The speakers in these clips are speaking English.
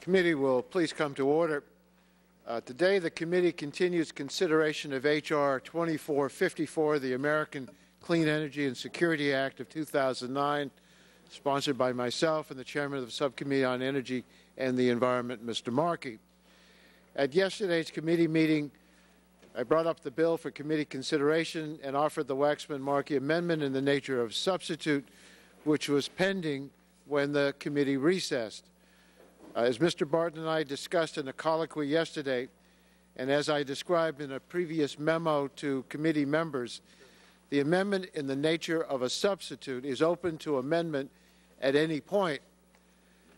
Committee will please come to order. Uh, Today, the committee continues consideration of H.R. 2454, the American Clean Energy and Security Act of 2009, sponsored by myself and the chairman of the Subcommittee on Energy and the Environment, Mr. Markey. At yesterday's committee meeting, I brought up the bill for committee consideration and offered the Waxman-Markey amendment in the nature of substitute, which was pending when the committee recessed. Uh, as Mr. Barton and I discussed in a colloquy yesterday, and as I described in a previous memo to committee members, the amendment in the nature of a substitute is open to amendment at any point.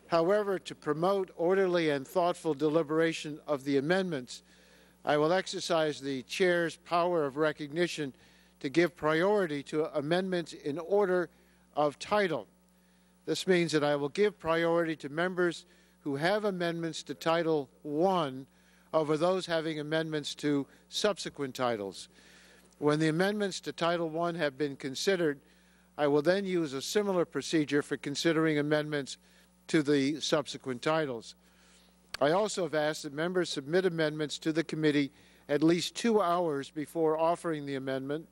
However, to promote orderly and thoughtful deliberation of the amendments, I will exercise the Chair's power of recognition to give priority to amendments in order of title. This means that I will give priority to members who have amendments to Title I over those having amendments to subsequent titles. When the amendments to Title I have been considered, I will then use a similar procedure for considering amendments to the subsequent titles. I also have asked that members submit amendments to the committee at least two hours before offering the amendment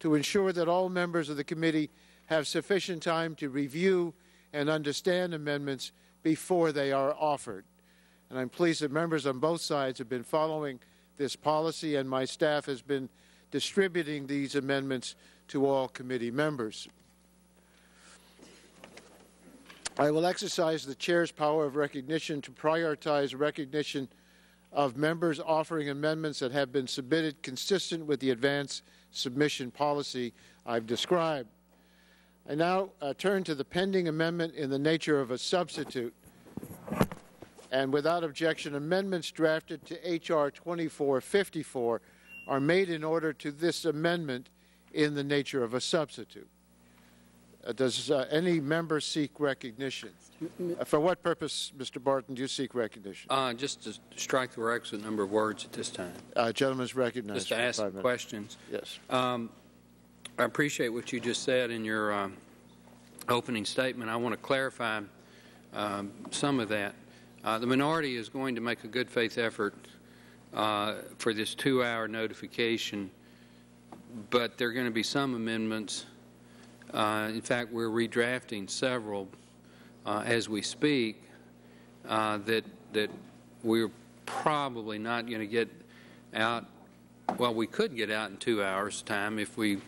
to ensure that all members of the committee have sufficient time to review and understand amendments before they are offered. And I'm pleased that members on both sides have been following this policy, and my staff has been distributing these amendments to all committee members. I will exercise the chair's power of recognition to prioritize recognition of members offering amendments that have been submitted consistent with the advance submission policy I've described. I now uh, turn to the pending amendment in the nature of a substitute. And without objection, amendments drafted to H.R. 2454 are made in order to this amendment in the nature of a substitute. Uh, does uh, any member seek recognition? Uh, for what purpose, Mr. Barton, do you seek recognition? Uh, just to strike the requisite number of words at this time. Uh, gentleman is recognized. Just to ask questions. Yes. Um, I appreciate what you just said in your um, opening statement. I want to clarify um, some of that. Uh, the minority is going to make a good faith effort uh, for this two-hour notification, but there are going to be some amendments. Uh, in fact, we're redrafting several uh, as we speak uh, that that we're probably not going to get out. Well, we could get out in two hours' time if we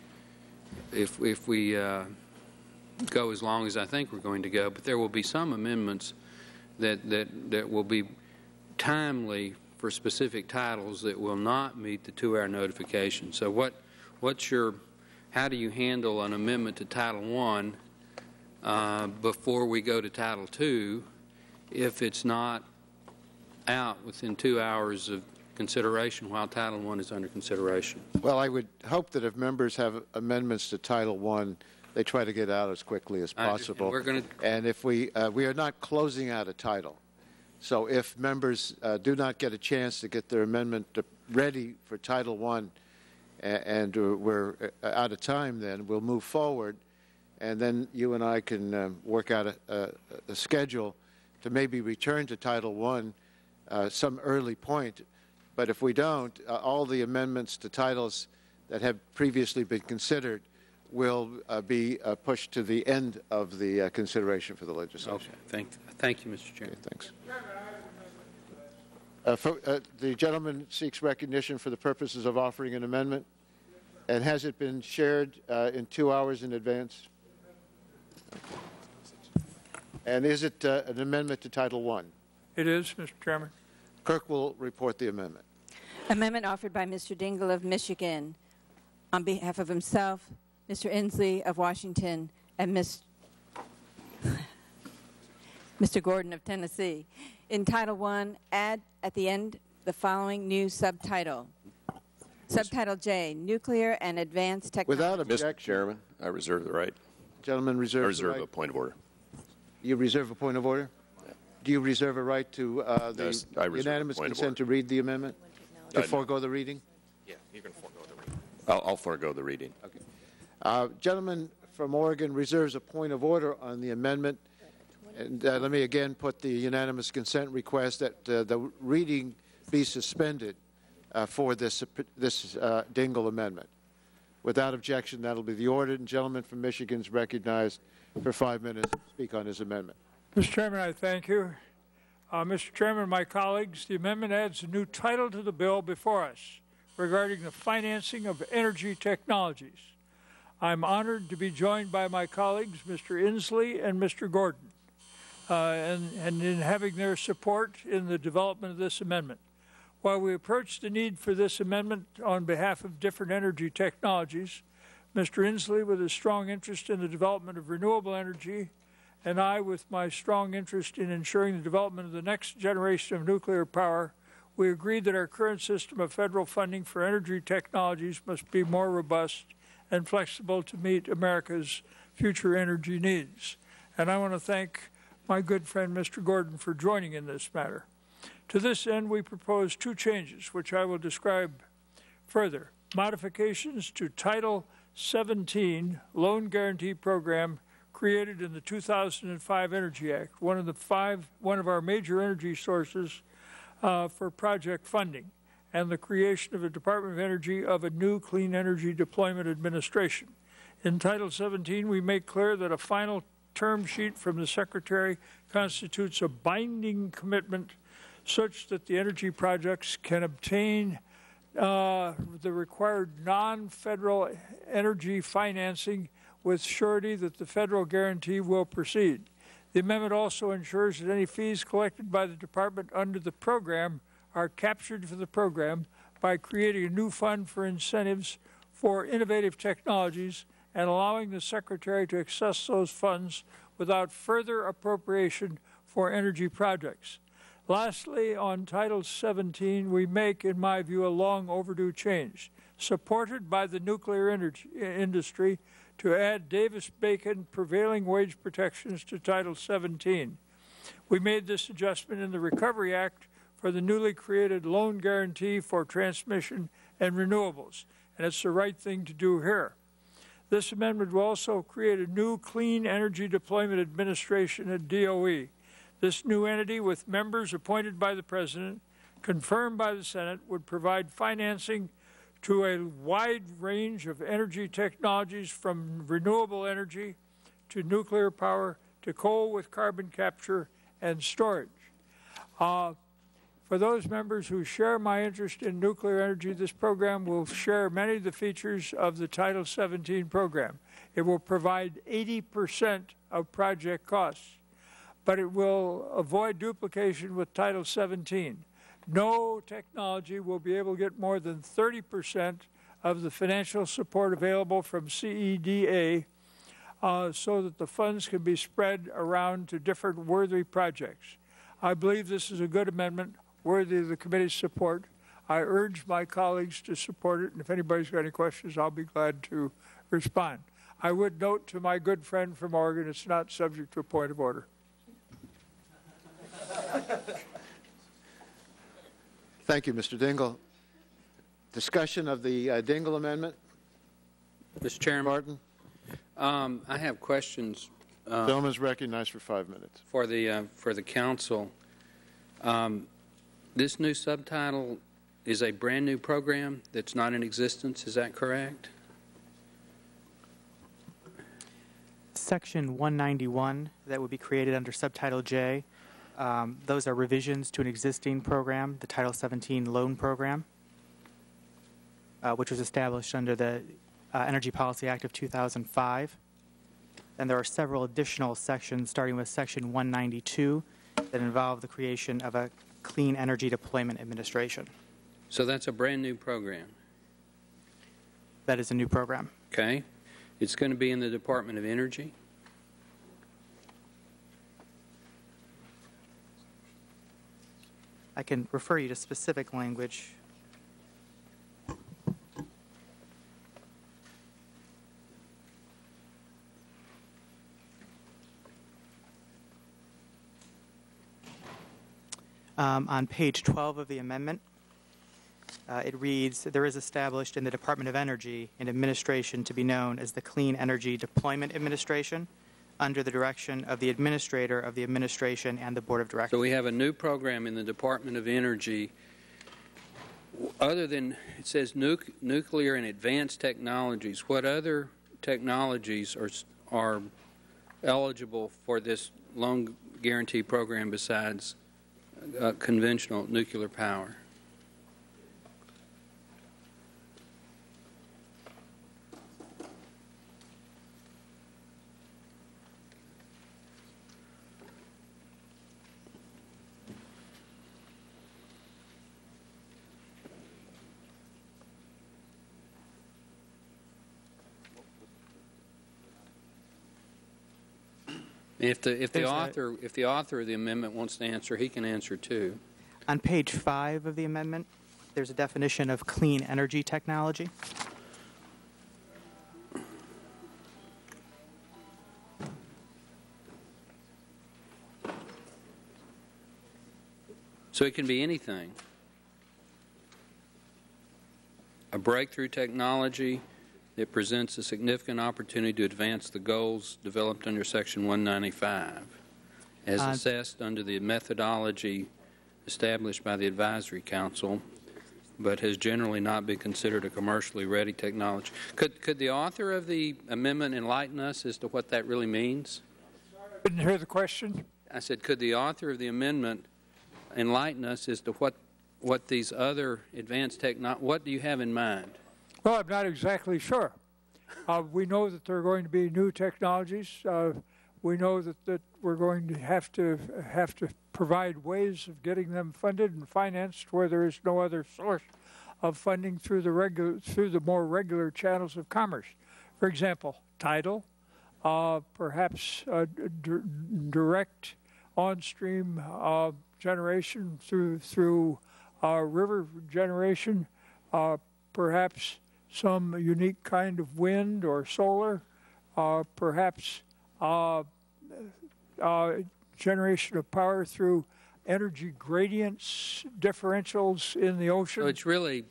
if if we uh, go as long as I think we're going to go. But there will be some amendments that that that will be timely for specific titles that will not meet the two-hour notification. So what what's your how do you handle an amendment to Title One uh, before we go to Title Two if it's not out within two hours of consideration while Title One is under consideration? Well, I would hope that if members have amendments to Title I, they try to get out as quickly as I possible. We're gonna- And if we, uh, we are not closing out a title. So if members uh, do not get a chance to get their amendment to- ready for Title I, and uh, we're uh, out of time then, we'll move forward, and then you and I can um, work out a- a a schedule to maybe return to Title I uh, some early point. But if we don't, uh, all the amendments to titles that have previously been considered will uh, be uh, pushed to the end of the uh, consideration for the legislation. Okay. Thank, thank you, Mr. Chairman. Okay, thanks. Uh, for- uh, The gentleman seeks recognition for the purposes of offering an amendment. And has it been shared uh, in two hours in advance? And is it uh, an amendment to Title I? It is, Mr. Chairman. Clerk will report the amendment. Amendment offered by Mr. Dingell of Michigan on behalf of himself, Mr. Inslee of Washington, and Ms. Mr. Gordon of Tennessee. In Title I, add at the end the following new subtitle. Subtitle J, Nuclear and Advanced Technology. Without Mr. objection, Chairman, I reserve the right. gentleman I reserves the reserve a point of order. You reserve a point of order? Do you reserve a right to uh, the Yes, I reserve a unanimous consent to read the amendment? To I- forego the reading? Yeah, you can forego the reading. I'll, I'll forego the reading. Uh, Gentleman from Oregon reserves a point of order on the amendment, And uh, let me again put the unanimous consent request that uh, the reading be suspended uh, for this, this uh, Dingell amendment. Without objection, that'll be the order. And gentleman from Michigan is recognized for five minutes to speak on his amendment. Mr. Chairman, I thank you. Uh, Mr. Chairman, my colleagues, the amendment adds a new title to the bill before us regarding the financing of energy technologies. I'm honored to be joined by my colleagues, Mr. Inslee and Mr. Gordon, uh, and, and in having their support in the development of this amendment. While we approach the need for this amendment on behalf of different energy technologies, Mr. Inslee, with a strong interest in the development of renewable energy, and I, with my strong interest in ensuring the development of the next generation of nuclear power, we agreed that our current system of federal funding for energy technologies must be more robust and flexible to meet America's future energy needs. And I want to thank my good friend, Mr. Gordon, for joining in this matter. To this end, we propose two changes, which I will describe further. Modifications to Title 17 Loan Guarantee Program created in the 2005 Energy Act, one of the five, one of our major energy sources uh, for project funding, and the creation of the Department of Energy of a new Clean Energy Deployment Administration. In Title 17, we make clear that a final term sheet from the Secretary constitutes a binding commitment such that the energy projects can obtain uh, the required non-federal energy financing with surety that the federal guarantee will proceed. The amendment also ensures that any fees collected by the department under the program are captured for the program by creating a new fund for incentives for innovative technologies and allowing the Secretary to access those funds without further appropriation for energy projects. Lastly, on Title 17, we make, in my view, a long overdue change, supported by the nuclear energy uh, industry, to add Davis-Bacon prevailing wage protections to Title 17. We made this adjustment in the Recovery Act for the newly created loan guarantee for transmission and renewables, and it's the right thing to do here. This amendment will also create a new Clean Energy Deployment Administration at DOE this new entity, with members appointed by the President, confirmed by the Senate, would provide financing to a wide range of energy technologies from renewable energy to nuclear power to coal with carbon capture and storage. Uh, for those members who share my interest in nuclear energy, this program will share many of the features of the Title 17 program. It will provide 80% of project costs but it will avoid duplication with Title 17. No technology will be able to get more than 30% of the financial support available from CEDA uh, so that the funds can be spread around to different worthy projects. I believe this is a good amendment worthy of the committee's support. I urge my colleagues to support it, and if anybody's got any questions, I'll be glad to respond. I would note to my good friend from Oregon, it's not subject to a point of order. Thank you, Mr. Dingell. Discussion of the uh, Dingell amendment? Mr. Chairman, Martin? um, I have questions uh, Gentleman is recognized for five minutes. for the uh, for the counsel. Um, this new subtitle is a brand new program that's not in existence. Is that correct? Section 191 that would be created under Subtitle J um, those are revisions to an existing program, the Title 17 Loan Program, uh, which was established under the uh, Energy Policy Act of 2005. And there are several additional sections, starting with Section 192, that involve the creation of a Clean Energy Deployment Administration. So that's a brand new program. That is a new program. Okay. It's going to be in the Department of Energy. I can refer you to specific language. Um, on page 12 of the amendment, uh, it reads, there is established in the Department of Energy an administration to be known as the Clean Energy Deployment Administration. Under the direction of the Administrator of the Administration and the Board of Directors. So we have a new program in the Department of Energy. Other than, it says nuc- nuclear and advanced technologies, what other technologies are, are eligible for this loan guarantee program besides uh, conventional nuclear power? If the, if the There's author, if the author of the amendment wants to answer, he can answer too. On page five of the amendment, there's a definition of clean energy technology. So it can be anything. A breakthrough technology that presents a significant opportunity to advance the goals developed under Section 195, as Uh, assessed under the methodology established by the Advisory Council, but has generally not been considered a commercially ready technology. Could, could the author of the amendment enlighten us as to what that really means? Didn't hear the question? I said, could the author of the amendment enlighten us as to what, what these other advanced techno, what do you have in mind? Well, I'm not exactly sure. Uh, we know that there are going to be new technologies. Uh, we know that, that we're going to have to have to provide ways of getting them funded and financed where there is no other source of funding through the regular through the more regular channels of commerce. For example, tidal, uh, perhaps direct on-stream uh, generation through through uh, river generation, uh, perhaps some unique kind of wind or solar, uh, perhaps uh, uh, generation of power through energy gradients, differentials in the ocean. So it's really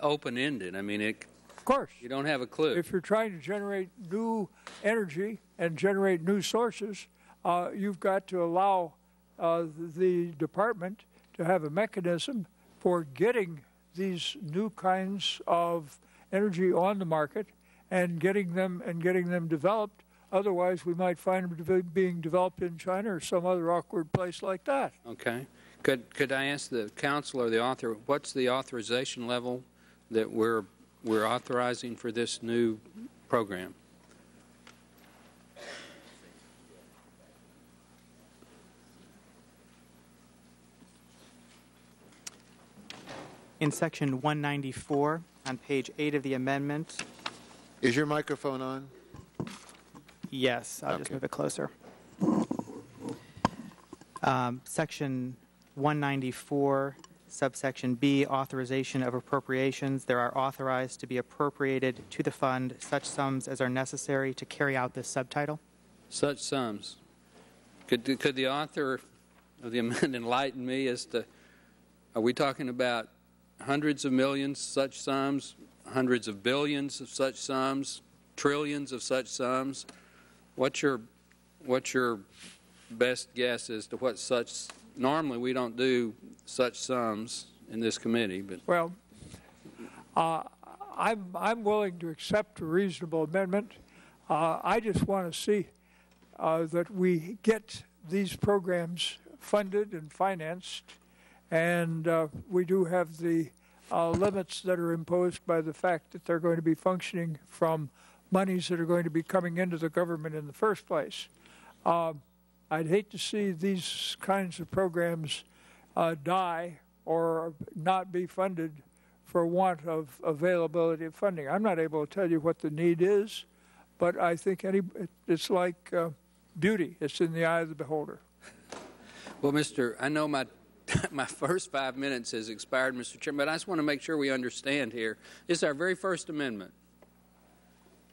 open-ended. I mean, it, of course, you don't have a clue. if you're trying to generate new energy and generate new sources, uh, you've got to allow uh, the department to have a mechanism for getting these new kinds of energy on the market and getting them and getting them developed. Otherwise, we might find them de- being developed in China or some other awkward place like that. Okay. Could, could I ask the counsel or the author, what's the authorization level that we're, we're authorizing for this new program? In section 194, on page 8 of the amendment, Is your microphone on? yes, I'll just move it closer. Um, section 194, subsection B, authorization of appropriations. There are authorized to be appropriated to the fund such sums as are necessary to carry out this subtitle. Such sums. Could, could the author of the amendment enlighten me as to, are we talking about hundreds of millions such sums, hundreds of billions of such sums, trillions of such sums? What's your, what's your best guess as to what such, normally we don't do such sums in this committee, but Well, uh, I'm, I'm willing to accept a reasonable amendment. Uh, I just want to see uh, that we get these programs funded and financed, and uh, we do have the uh, limits that are imposed by the fact that they're going to be functioning from monies that are going to be coming into the government in the first place. Um, I'd hate to see these kinds of programs uh, die or not be funded for want of availability of funding. I'm not able to tell you what the need is, but I think any it's like uh, beauty; it's in the eye of the beholder. Well, Mr., I know my, my first five minutes has expired, Mr. Chairman, but I just want to make sure we understand here. This is our very first amendment.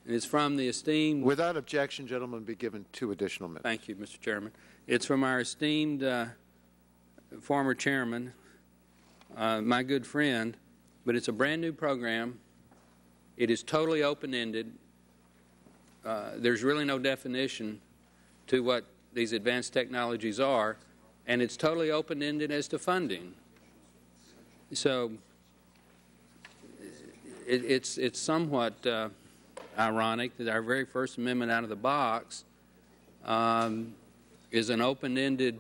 And it's from the esteemed, Without objection, gentlemen, be given two additional minutes. thank you, Mr. Chairman. It's from our esteemed uh, former chairman, uh, my good friend, but it's a brand-new program. It is totally open-ended. Uh, There's really no definition to what these advanced technologies are, and it's totally open-ended as to funding. So it, it's, it's somewhat uh, ironic that our very first amendment out of the box um, is an open-ended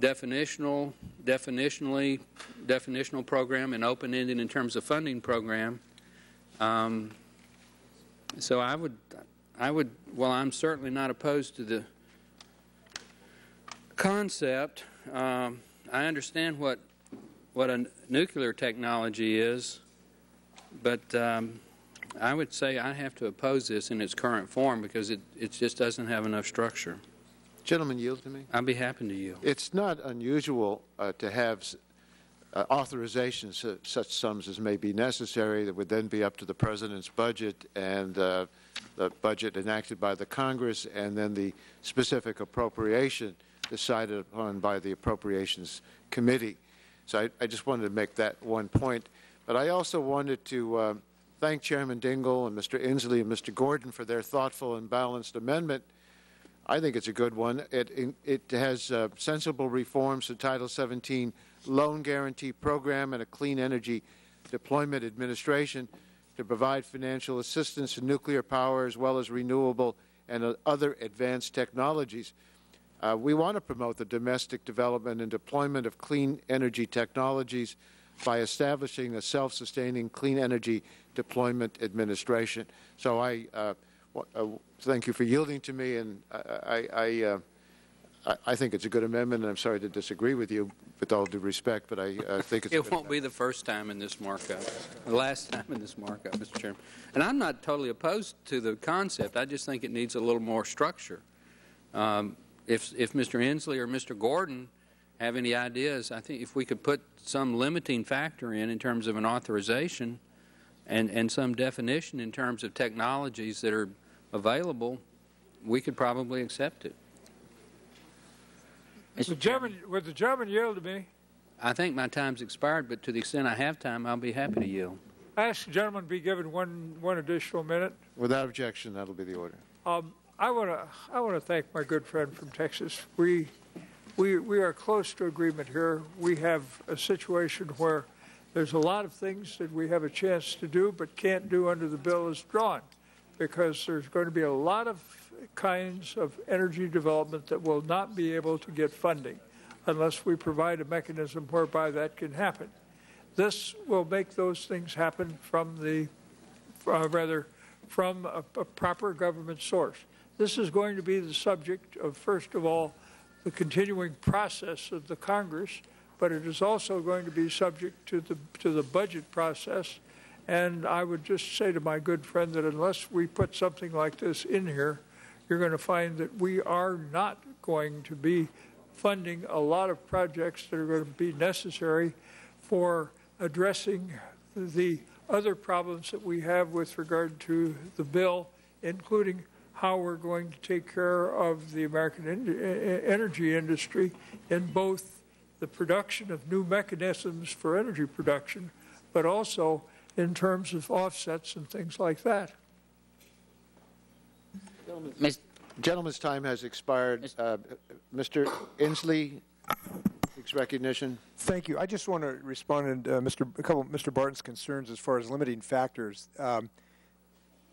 definitional, definitionally, definitional program and open-ended in terms of funding program. Um, so I would, I would, well, I'm certainly not opposed to the concept. Um, I understand what what a nuclear technology is, but um, I would say I have to oppose this in its current form because it, it just doesn't have enough structure. Gentlemen, yield to me. I'd be happy to yield. It's not unusual uh, to have uh, authorizations, uh, such sums as may be necessary, that would then be up to the President's budget and uh, the budget enacted by the Congress, and then the specific appropriation decided upon by the Appropriations Committee. So I, I just wanted to make that one point. But I also wanted to uh, thank Chairman Dingell and Mr. Inslee and Mr. Gordon for their thoughtful and balanced amendment. I think it's a good one. It, it has uh, sensible reforms to Title 17 loan guarantee program and a clean energy deployment administration to provide financial assistance to nuclear power as well as renewable and uh, other advanced technologies. Uh, we want to promote the domestic development and deployment of clean energy technologies by establishing a self-sustaining clean energy deployment administration. So I uh, uh, thank you for yielding to me, and I, I, uh, I, think it's a good amendment, and I'm sorry to disagree with you with all due respect, but I think it's It won't amendment. be the first time in this markup, the last time in this markup, Mr. Chairman. And I'm not totally opposed to the concept. I just think it needs a little more structure. Um, if, if Mr. Inslee or Mr. Gordon have any ideas, I think if we could put some limiting factor in in terms of an authorization and, and some definition in terms of technologies that are available, we could probably accept it. The gentleman, would the gentleman yield to me? I think my time's expired, but to the extent I have time, I'll be happy to yield. I ask the gentleman to be given one, one additional minute. Without objection, that'll be the order. Um, I want to I want to thank my good friend from Texas. We we we are close to agreement here. We have a situation where there's a lot of things that we have a chance to do but can't do under the bill as drawn because there's going to be a lot of kinds of energy development that will not be able to get funding unless we provide a mechanism whereby that can happen. This will make those things happen from the uh, rather from a, a proper government source. This is going to be the subject of, first of all, the continuing process of the Congress, but it is also going to be subject to the, to the budget process. And I would just say to my good friend that unless we put something like this in here, you're going to find that we are not going to be funding a lot of projects that are going to be necessary for addressing the other problems that we have with regard to the bill, including how we're going to take care of the American energy industry in both the production of new mechanisms for energy production, but also in terms of offsets and things like that. Gentleman's, Gentleman's time has expired. Uh, Mr. Inslee seeks recognition. Thank you. I just want to respond to uh, Mr. a couple of Mr. Barton's concerns as far as limiting factors. Um,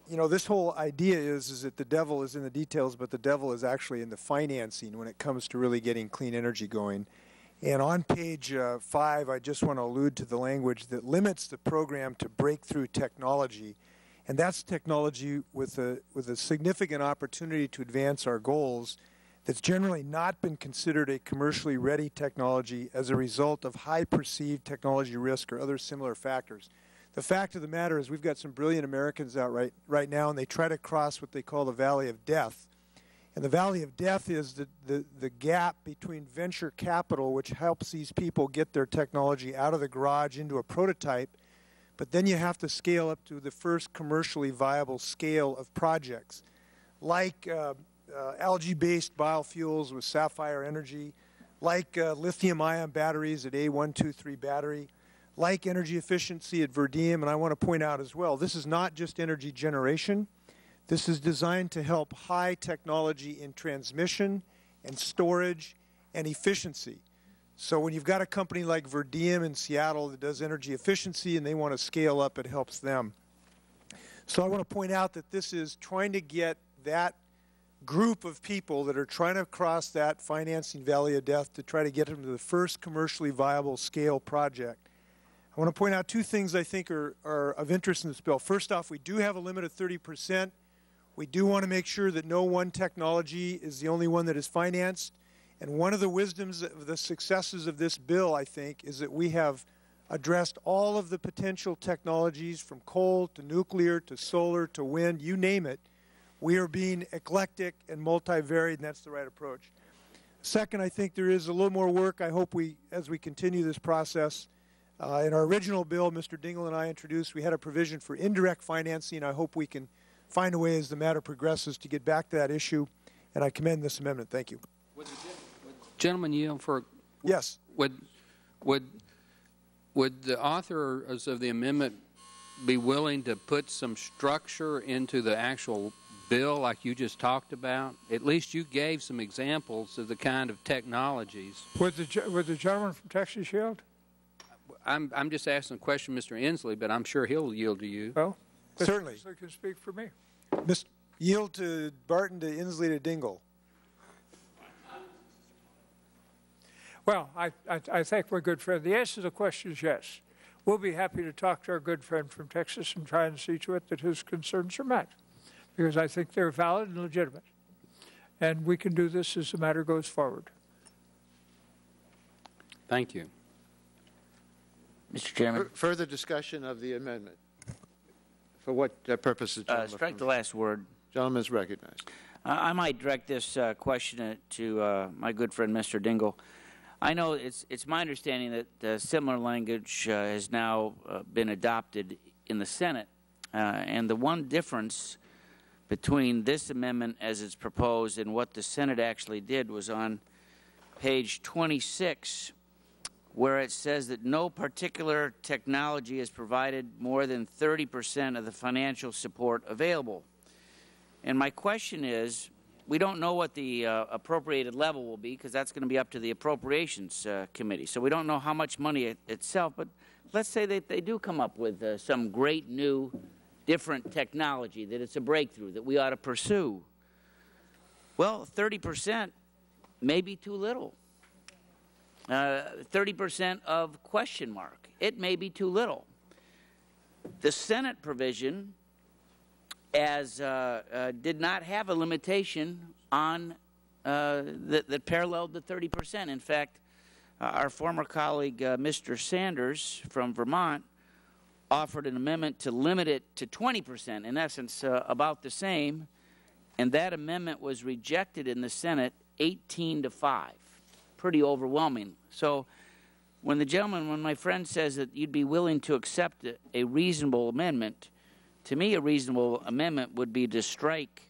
you know, this whole idea is is that the devil is in the details, but the devil is actually in the financing when it comes to really getting clean energy going. And on page uh, five, I just want to allude to the language that limits the program to breakthrough technology, and that's technology with a with a significant opportunity to advance our goals. That's generally not been considered a commercially ready technology as a result of high perceived technology risk or other similar factors the fact of the matter is we've got some brilliant Americans out right, right now, and they try to cross what they call the Valley of Death. And the Valley of Death is the, the, the gap between venture capital, which helps these people get their technology out of the garage into a prototype, but then you have to scale up to the first commercially viable scale of projects, like uh, uh, algae-based biofuels with Sapphire Energy, like uh, lithium-ion batteries at A123 Battery, like energy efficiency at Verdiem, and I want to point out as well, this is not just energy generation. This is designed to help high technology in transmission and storage and efficiency. So when you've got a company like Verdiem in Seattle that does energy efficiency and they want to scale up, it helps them. So I want to point out that this is trying to get that group of people that are trying to cross that financing valley of death to try to get them to the first commercially viable scale project. I want to point out two things I think are, are of interest in this bill. First off, we do have a limit of 30 percent. We do want to make sure that no one technology is the only one that is financed. And one of the wisdoms of the successes of this bill, I think, is that we have addressed all of the potential technologies from coal to nuclear to solar to wind, you name it. We are being eclectic and multivariate, and that's the right approach. Second, I think there is a little more work. I hope we, as we continue this process, uh, in our original bill, Mr. Dingell and I introduced, we had a provision for indirect financing. I hope we can find a way as the matter progresses to get back to that issue, and I commend this amendment. Thank you. Would the gentleman yield for? Yes. Would would would the authors of the amendment be willing to put some structure into the actual bill like you just talked about? At least you gave some examples of the kind of technologies. Would the, would the gentleman from Texas yield? I'm, I'm just asking a question, Mr. Inslee, but I'm sure he'll yield to you. Well, Mr. Certainly. Inslee can speak for me. Mr. Yield to Barton to Inslee to Dingell. Well, I, I, I thank my good friend. The answer to the question is yes. We'll be happy to talk to our good friend from Texas and try and see to it that his concerns are met, because I think they're valid and legitimate. And we can do this as the matter goes forward. Thank you. Mr. Chairman, Fur- Further discussion of the amendment. For what uh, purpose uh, strike the last word. Gentleman is recognized. I I might direct this uh, question uh, to uh, my good friend, Mr. Dingell. I know it's, it's my understanding that uh, similar language uh, has now uh, been adopted in the Senate. Uh, and the one difference between this amendment as it's proposed and what the Senate actually did was on page 26, where it says that no particular technology has provided more than 30% of the financial support available. And my question is, we don't know what the uh, appropriated level will be because that's going to be up to the appropriations uh, committee. So we don't know how much money it, itself. But let's say that they do come up with uh, some great new, different technology that it's a breakthrough that we ought to pursue. Well, 30 percent may be too little. Uh, 30 percent of question mark. It may be too little. The Senate provision as uh, uh, did not have a limitation on uh, that, that paralleled the 30 percent. In fact, uh, our former colleague, uh, Mr. Sanders from Vermont, offered an amendment to limit it to 20 percent, in essence, uh, about the same, and that amendment was rejected in the Senate 18 to 5. Pretty overwhelming. So, when the gentleman, when my friend says that you'd be willing to accept a, reasonable amendment, to me, a reasonable amendment would be to strike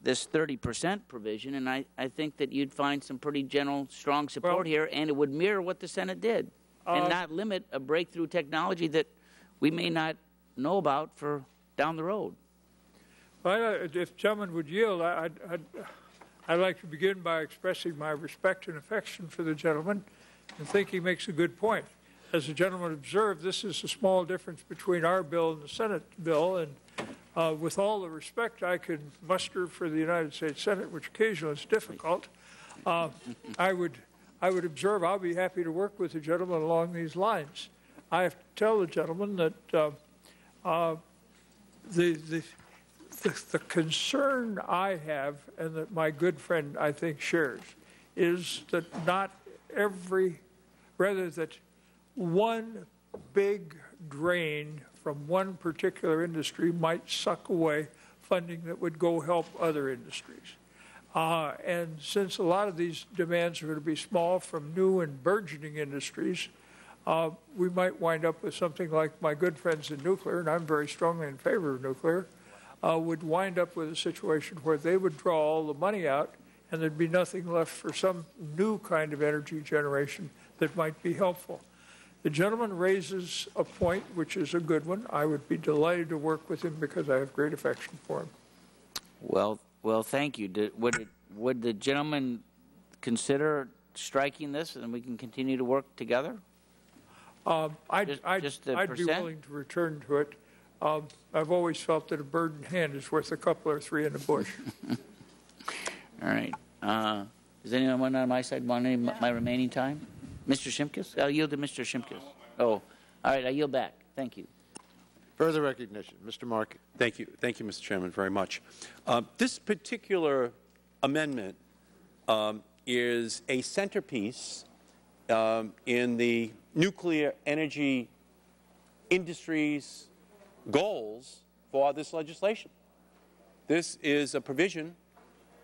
this 30% provision, and I, I think that you'd find some pretty general, strong support Well- here, and it would mirror what the Senate did, and Uh, not limit a breakthrough technology that we may not know about for down the road. Well, if the gentleman would yield, I- I'd, I'd, I'd like to begin by expressing my respect and affection for the gentleman and think he makes a good point. As the gentleman observed, this is a small difference between our bill and the Senate bill, and uh, with all the respect I could muster for the United States Senate, which occasionally is difficult, uh, I would, I would observe, I'll be happy to work with the gentleman along these lines. I have to tell the gentleman that uh, uh, the, the, the, the concern I have, and that my good friend I think shares, is that not every, rather that one big drain from one particular industry might suck away funding that would go help other industries. Uh, and since a lot of these demands are going to be small from new and burgeoning industries, uh, we might wind up with something like my good friends in nuclear, and I'm very strongly in favor of nuclear, uh, would wind up with a situation where they would draw all the money out and there'd be nothing left for some new kind of energy generation that might be helpful. The gentleman raises a point which is a good one. I would be delighted to work with him because I have great affection for him. Well, well, thank you. Did, would it, would the gentleman consider striking this, and we can continue to work together? Um, I'd, Just- I'd, just I'd be willing to return to it. Um, I've always felt that a bird in hand is worth a couple or three in the bush. All right. Uh, does anyone on my side want any of my remaining time? Mr. Shimkus? I'll yield to Mr. Shimkus. Oh, all right. I yield back. Thank you. Further recognition. Mr. Mark. Thank you, thank you, Mr. Chairman, very much. Uh, This particular amendment um, is a centerpiece um, in the nuclear energy industry's goals for this legislation. This is a provision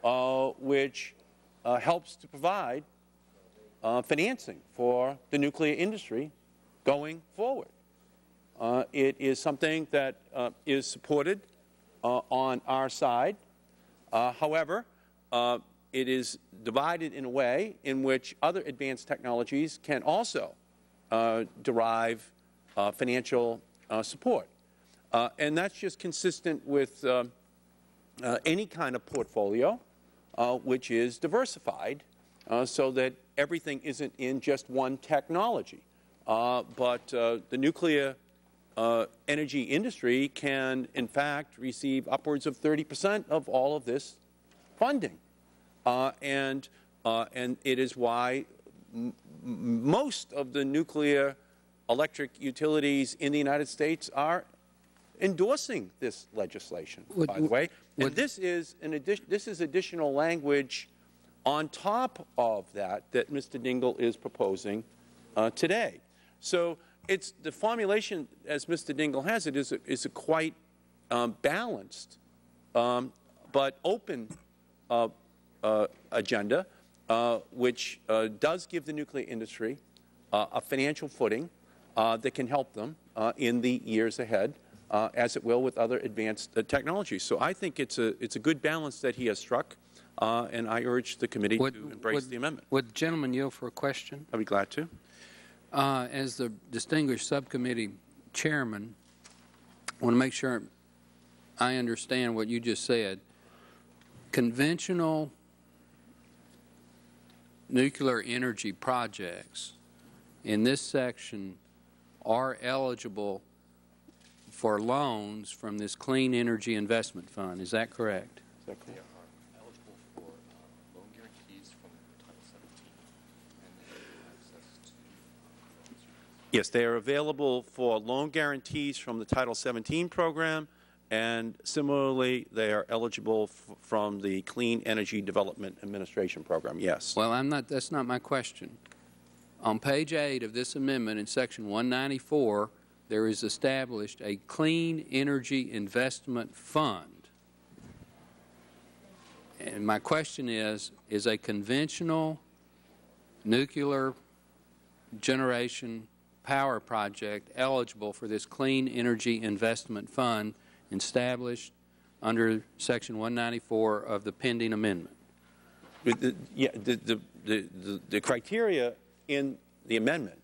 uh, which uh, helps to provide uh, financing for the nuclear industry going forward. Uh, it is something that uh, is supported uh, on our side. However, it is divided in a way in which other advanced technologies can also derive financial support. Uh, and that's just consistent with uh, uh, any kind of portfolio uh, which is diversified uh, so that everything isn't in just one technology. Uh, but the nuclear energy industry can, in fact, receive upwards of 30 percent of all of this funding. And, and it is why most of the nuclear electric utilities in the United States are endorsing this legislation, Would- by the way. And this is, an addition, this is additional language on top of that that Mr. Dingell is proposing uh, today. So it's the formulation, as Mr. Dingell has it, is a, is a quite um, balanced um, but open uh, uh, agenda, uh, which uh, does give the nuclear industry uh, a financial footing uh, that can help them uh, in the years ahead, uh, as it will with other advanced uh, technologies. So I think it's a, it's a good balance that he has struck, uh, and I urge the committee Would- to embrace would- the amendment. Would the gentleman yield for a question? I'd be glad to. Uh, As the distinguished subcommittee chairman, I want to make sure I understand what you just said. Conventional nuclear energy projects in this section are eligible for loans from this Clean Energy Investment Fund. Is that correct? Is that correct? eligible for um, loan guarantees from Title 17, and they have access to um, Yes, they are available for loan guarantees from the Title 17 program, and similarly, they are eligible f- from the Clean Energy Development Administration program, yes. Well, I'm not, that's not my question. On page 8 of this amendment in section 194, there is established a Clean Energy Investment Fund. And my question is, is a conventional nuclear generation power project eligible for this Clean Energy Investment Fund established under section 194 of the pending amendment? The- Yeah, the, the, the- the criteria in the amendment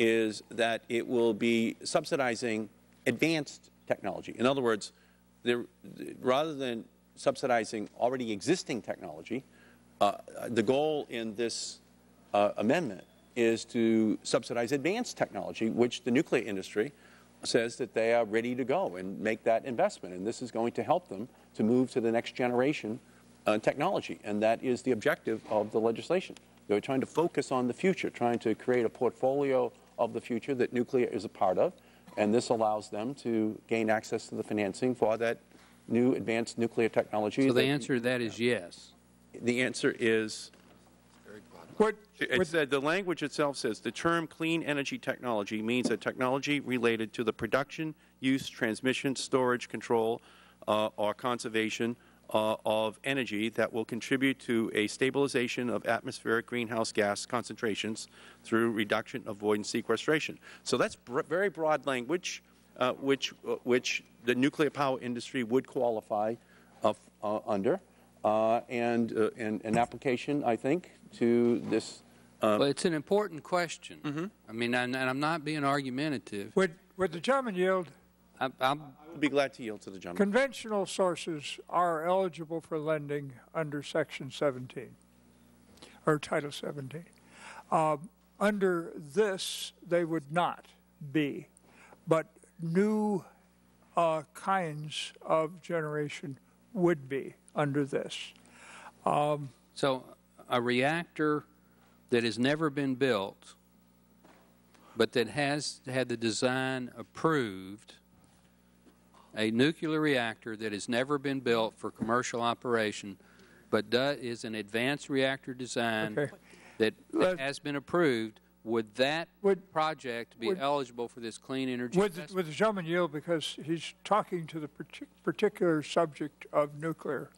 is that it will be subsidizing advanced technology. In other words, there, rather than subsidizing already existing technology, uh, the goal in this uh, amendment is to subsidize advanced technology, which the nuclear industry says that they are ready to go and make that investment. And this is going to help them to move to the next generation uh, technology. And that is the objective of the legislation. They're trying to focus on the future, trying to create a portfolio of the future that nuclear is a part of. And this allows them to gain access to the financing for that new advanced nuclear technology. So the answer to that is yes. The answer is What, it what- said, the language itself says, the term clean energy technology means a technology related to the production, use, transmission, storage, control, uh, or conservation uh, of energy that will contribute to a stabilization of atmospheric greenhouse gas concentrations through reduction, avoidance, sequestration. So that's br- very broad language, uh, which, uh, which the nuclear power industry would qualify uh, uh, under, uh, and, uh, and an application, I think, to this Well, it's an important question. I mean, and, and I'm not being argumentative. would, would the gentleman yield? I- I'm, I'd be glad to yield to the gentleman. Conventional sources are eligible for lending under Section 17, or Title 17. Um, Under this, they would not be, but new uh, kinds of generation would be under this. So a reactor that has never been built, but that has had the design approved, a nuclear reactor that has never been built for commercial operation, but is an advanced reactor design Okay. that, that has been approved, would that Would- project be would- eligible for this clean energy Would, investment? would the gentleman yield because he's talking to the partic- particular subject of nuclear.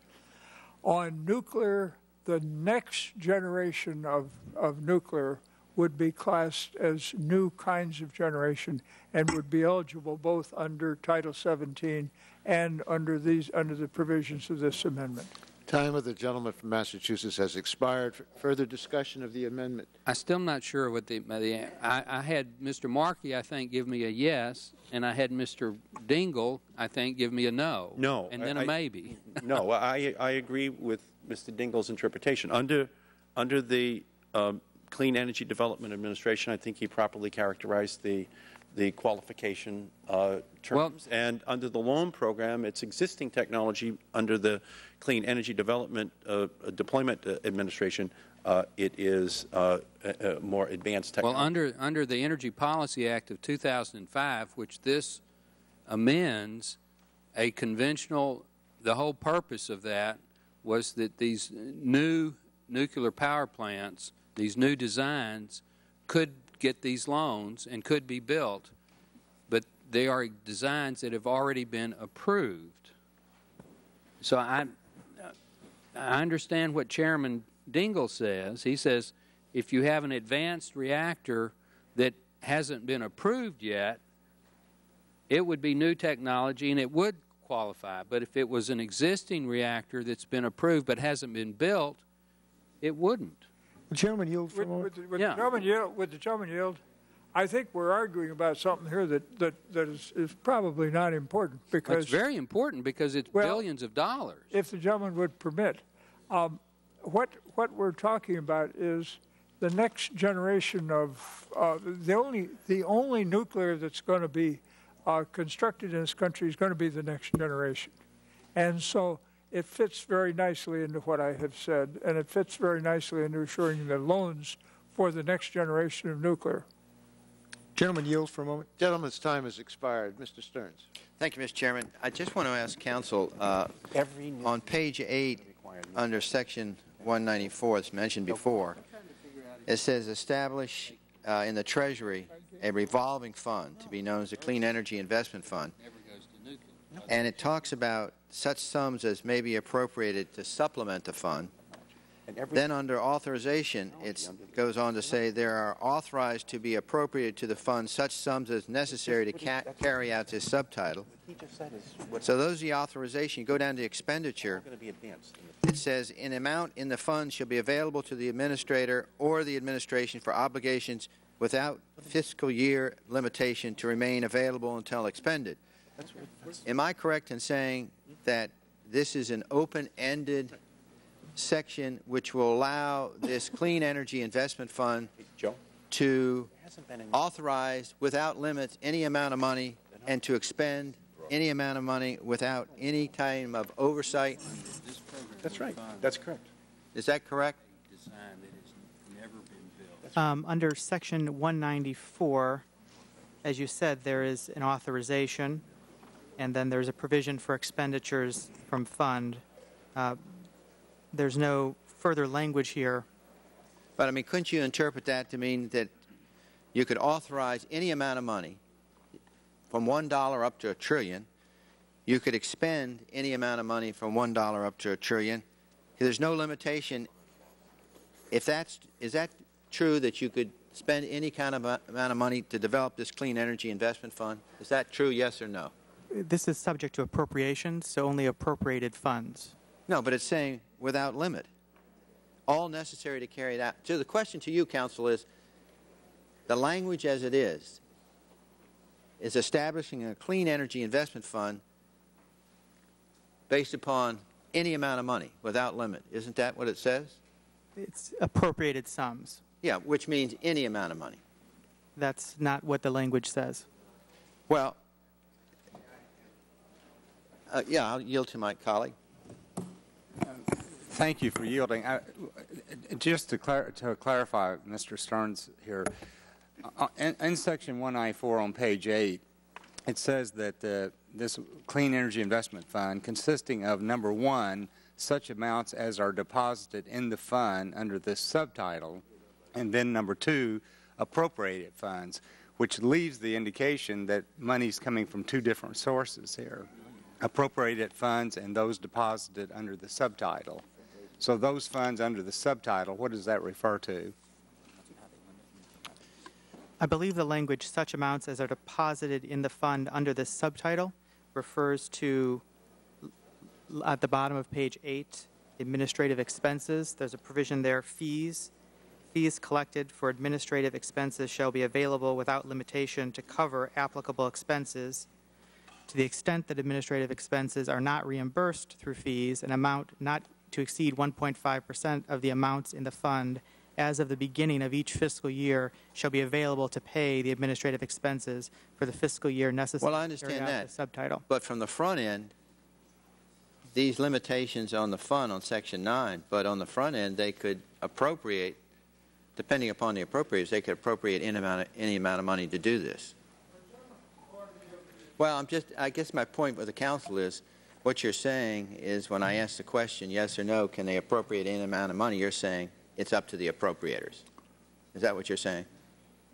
On nuclear, the next generation of, of nuclear would be classed as new kinds of generation and would be eligible both under Title 17 and under these, under the provisions of this amendment. Time of the gentleman from Massachusetts has expired. Further discussion of the amendment? I am still am not sure what the, the I, I had Mr. Markey, I think, give me a yes, and I had Mr. Dingell, I think, give me a no. No, And then I- a maybe. No, I, I agree with Mr. Dingell's interpretation. Under, under the um, Clean Energy Development Administration, I think he properly characterized the, the qualification uh, terms. And under the loan program, it's existing technology under the Clean Energy Development uh, Deployment Administration. Uh, it is uh, more advanced technology. Well, under, under the Energy Policy Act of 2005, which this amends, a conventional, the whole purpose of that was that these new nuclear power plants, these new designs, could get these loans and could be built, but they are designs that have already been approved. So I, I understand what Chairman Dingell says. He says if you have an advanced reactor that hasn't been approved yet, it would be new technology and it would qualify. But if it was an existing reactor that's been approved but hasn't been built, it wouldn't. The gentleman yield for a Would, moment. would, would Yeah. the gentleman yield, would the gentleman yield? I think we're arguing about something here that, that, that is, is probably not important because It's very important because it's Well, billions of dollars. if the gentleman would permit. Um, what, what we're talking about is the next generation of, uh, the only, the only nuclear that's going to be uh, constructed in this country is going to be the next generation. And so it fits very nicely into what I have said, and it fits very nicely into assuring the loans for the next generation of nuclear. Gentleman yield for a moment. Gentleman's time has expired. Mr. Stearns. Thank you, Mr. Chairman. I just want to ask counsel, uh, on page eight, under section 194, it's mentioned before, it says establish uh, in the Treasury a revolving fund to be known as the Clean Energy Investment Fund. And it talks about such sums as may be appropriated to supplement the fund. Then under authorization, it goes on to say there are authorized to be appropriated to the fund such sums as necessary to ca- carry out this subtitle. he just said is what's So those are the authorization. You go down to expenditure. going to be advanced. It says, "An amount in the fund shall be available to the administrator or the administration for obligations without fiscal year limitation to remain available until expended." Am I correct in saying that this is an open-ended section which will allow this Clean Energy Investment Fund Joe? to Hasn't been in- authorize without limits any amount of money and to expend any amount of money without any time of oversight? That's right. That's correct. Is that correct? Design that has never been built. Um, under section 194, as you said, there is an authorization, and then there's a provision for expenditures from fund. Uh, there's no further language here. But I mean, couldn't you interpret that to mean that you could authorize any amount of money from $1 up to a trillion? You could expend any amount of money from $1 up to a trillion. There's no limitation. If that's, is that true that you could spend any kind of amount of money to develop this clean energy investment fund? Is that true, yes or no? This is subject to appropriations, so only appropriated funds. No, but it's saying without limit. All necessary to carry it out. So the question to you, counsel, is the language as it is, is establishing a clean energy investment fund based upon any amount of money without limit. Isn't that what it says? It's appropriated sums. Yeah, which means any amount of money. That's not what the language says. Well, uh, yeah, I'll yield to my colleague. Thank you for yielding. I, just to, clar to, clarify, Mr. Stearns here, uh, in, in, Section 194 on page 8, it says that uh, this Clean Energy Investment Fund, consisting of number one, such amounts as are deposited in the fund under this subtitle, and then number two, appropriated funds, which leaves the indication that money is coming from two different sources here appropriated funds and those deposited under the subtitle. So those funds under the subtitle, what does that refer to? I believe the language such amounts as are deposited in the fund under the subtitle refers to at the bottom of page 8 administrative expenses. There's a provision there fees. Fees collected for administrative expenses shall be available without limitation to cover applicable expenses. To the extent that administrative expenses are not reimbursed through fees, an amount not to exceed 1.5% of the amounts in the fund as of the beginning of each fiscal year shall be available to pay the administrative expenses for the fiscal year necessary well, I understand that. subtitle. But from the front end, these limitations on the fund on Section 9, but on the front end, they could appropriate, depending upon the appropriators, they could appropriate any amount of, any amount of money to do this. Well, I'm just, I guess my point with the counsel is what you're saying is when I ask the question, yes or no, can they appropriate any amount of money, you're saying it's up to the appropriators. Is that what you're saying?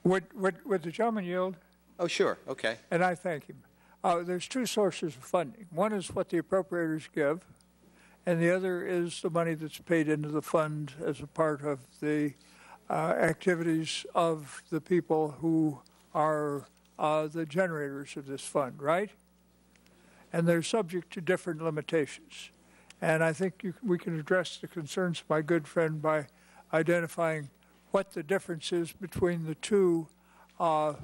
Would, would, would the gentleman yield? Oh, sure. Okay. And I thank him. Uh, there's two sources of funding. One is what the appropriators give, and the other is the money that's paid into the fund as a part of the uh, activities of the people who are uh, the generators of this fund, right? and they're subject to different limitations. And I think you, we can address the concerns of my good friend by identifying what the difference is between the two uh,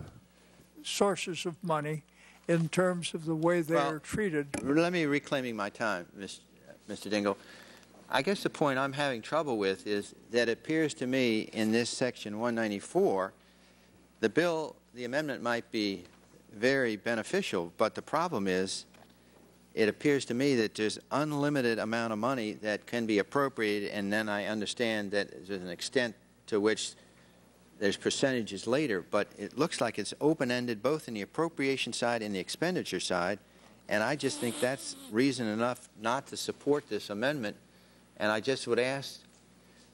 sources of money in terms of the way they well, are treated. Let me reclaiming my time, Mr. Dingell. I guess the point I'm having trouble with is that it appears to me in this section 194, the bill, the amendment might be very beneficial, but the problem is it appears to me that there's unlimited amount of money that can be appropriated, and then I understand that there's an extent to which there's percentages later, but it looks like it's open-ended both in the appropriation side and the expenditure side, and I just think that's reason enough not to support this amendment, and I just would ask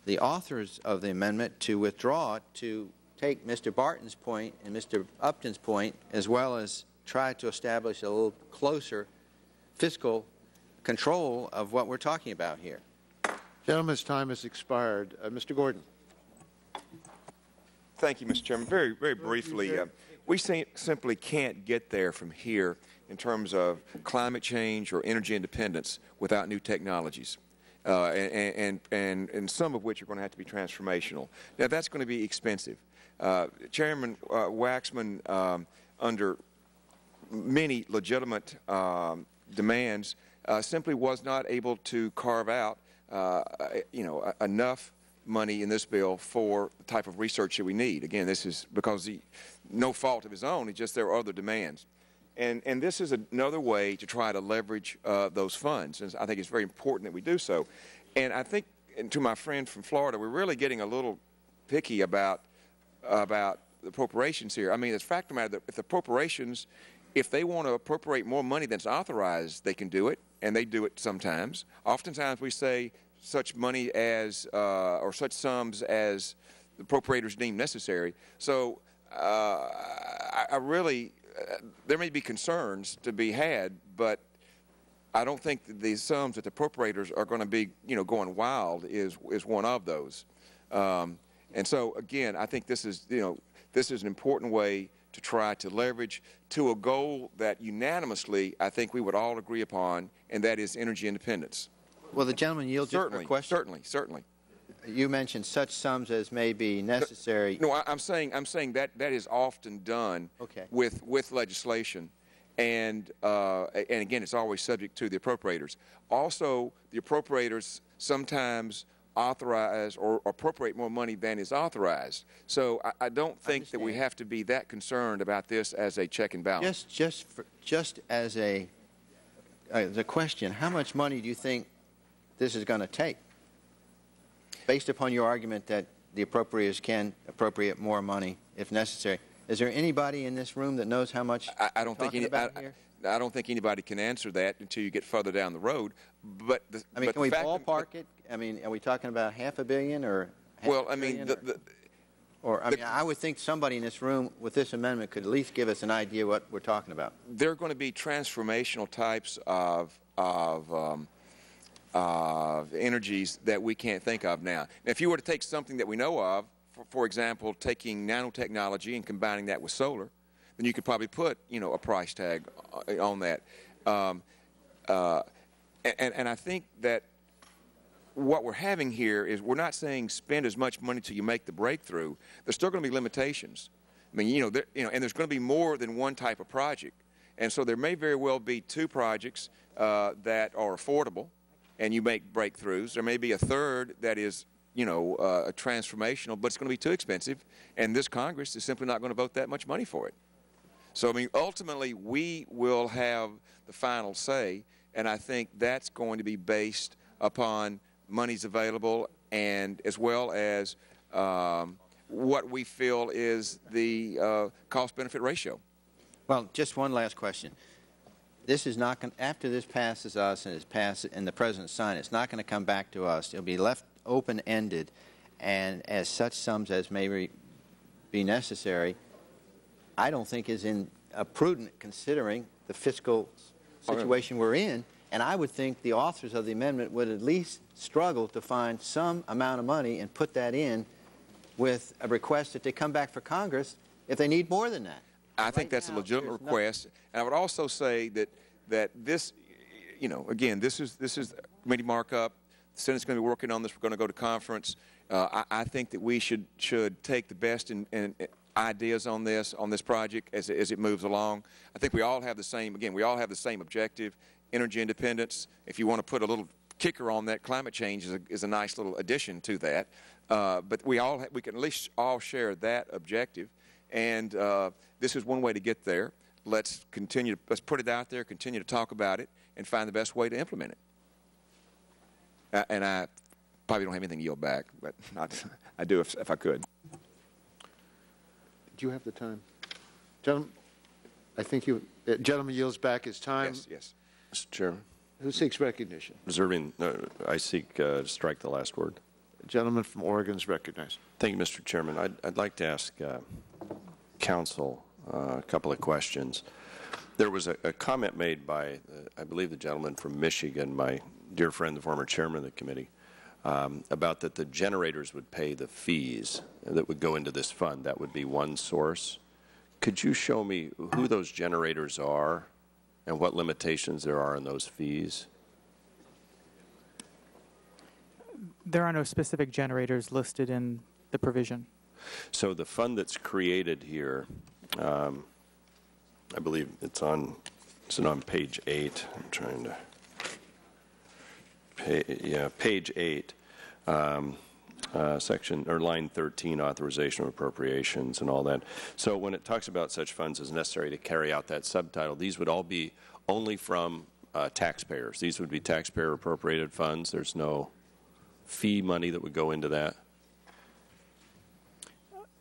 the authors of the amendment to withdraw it to take Mr. Barton's point and Mr. Upton's point, as well as try to establish a little closer fiscal control of what we're talking about here. Gentleman's time has expired. Uh, Mr. Gordon. Thank you, Mr. Chairman. Very, very briefly, uh, we simply can't get there from here in terms of climate change or energy independence without new technologies. Uh, and, and, and, and, some of which are going to have to be transformational. Now, that's going to be expensive. Uh, Chairman uh, Waxman, um, under many legitimate um, demands, uh, simply was not able to carve out, uh, you know, enough money in this bill for the type of research that we need. Again, this is because he, no fault of his own, it's just there are other demands. And, and this is another way to try to leverage uh, those funds. And I think it's very important that we do so. And I think, and to my friend from Florida, we're really getting a little picky about, about the appropriations here. I mean, it's fact of the matter that if the appropriations if they want to appropriate more money than's authorized, they can do it, and they do it sometimes. Oftentimes we say such money as, uh, or such sums as the appropriators deem necessary. So uh, I, I, really, uh, there may be concerns to be had, but I don't think that the sums that the appropriators are going to be, you know, going wild is is one of those. Um, and so again, I think this is, you know, this is an important way to try to leverage to a goal that unanimously I think we would all agree upon, and that is energy independence. Well, the gentleman yields certainly. Certainly, certainly. you mentioned such sums as may be necessary. No, I, I'm saying I'm saying that that is often done Okay. with with legislation, and uh, and again, it's always subject to the appropriators. Also, the appropriators sometimes authorize or appropriate more money than is authorized. So I, I don't think that we have to be that concerned about this as a check and balance. Just, just, for, just as a, uh, as a question, how much money do you think this is going to take? Based upon your argument that the appropriators can appropriate more money if necessary, is there anybody in this room that knows how much I, I don't think any, about I, here? I don't think anybody can answer that until you get further down the road. But the, I mean, but can the we ballpark it? I mean, are we talking about half a billion or? half Well, I mean, trillion the, or- Or, I the- mean, I would think somebody in this room with this amendment could at least give us an idea what we're talking about. there are going to be transformational types of of um, of energies that we can't think of now. Now, if you were to take something that we know of, for, for example, taking nanotechnology and combining that with solar, then you could probably put you know a price tag uh, on that. Um, uh, and, and I think that what we're having here is we're not saying spend as much money till you make the breakthrough. There's still going to be limitations. I mean, you know, there, you know, and there's going to be more than one type of project, and so there may very well be two projects uh, that are affordable, and you make breakthroughs. There may be a third that is, you know, uh, transformational, but it's going to be too expensive, and this Congress is simply not going to vote that much money for it. So, I mean, ultimately, we will have the final say, and I think that's going to be based upon monies available and as well as um, what we feel is the uh, cost benefit ratio. Well, just one last question. This is not going, after this passes us and is passed, and the president signs, it's not going to come back to us. It'll be left open-ended, and as such sums as may be necessary, I don't think is in a prudent considering the fiscal situation we're in. And I would think the authors of the amendment would at least struggle to find some amount of money and put that in with a request that they come back for Congress if they need more than that. I think that's a legitimate there's no- request, and I would also say that that this, you know, again, this is this is committee markup. The Senate's going to be working on this. We're going to go to conference. Uh, I, I think that we should should take the best and, in ideas on this on this project as it, as it moves along. I think we all have the same. Again, we all have the same objective: energy independence. If you want to put a little kicker on that, climate change is a, is a nice little addition to that. Uh, but we all we can at least all share that objective. And uh, this is one way to get there. Let's continue. Let's put it out there. Continue to talk about it and find the best way to implement it. Uh, and I probably don't have anything to yield back, but not, I do if, if I could. Do you have the time? Gentlemen, I think you, uh, gentleman yields back his time. Yes, yes. Mr. Chairman, Who seeks recognition? reserving, uh, I seek uh, to strike the last word. Gentleman from Oregon is recognized. Thank you, Mr. Chairman. I'd, I'd like to ask uh, counsel uh, a couple of questions. There was a, a comment made by, uh, I believe, the gentleman from Michigan, my dear friend, the former chairman of the committee, um, about that the generators would pay the fees that would go into this fund. That would be one source. Could you show me who those generators are and what limitations there are on those fees? There are no specific generators listed in the provision. So the fund that's created here, um, I believe it's on, is it on page eight? I'm trying to, pa- yeah, page eight, um, uh, section, or line 13, authorization of appropriations and all that. So when it talks about such funds as necessary to carry out that subtitle, these would all be only from uh, taxpayers. These would be taxpayer appropriated funds. There's no fee money that would go into that.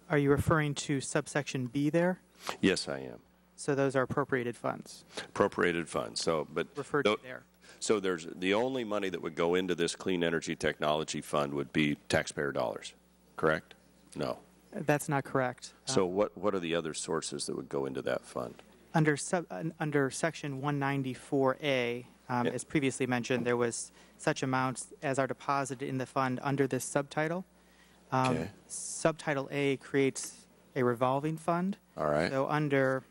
Are you referring to subsection B there? Yes, I am. So those are appropriated funds. appropriated funds. So, but Referred to there. So there's the only money that would go into this clean energy technology fund would be taxpayer dollars, correct? No. That's not correct. So what what are the other sources that would go into that fund? Under sub, uh, under section 194A, um, Yeah. as previously mentioned, there was such amounts as are deposited in the fund under this subtitle. Um, Okay. Subtitle A creates a revolving fund. All right. So under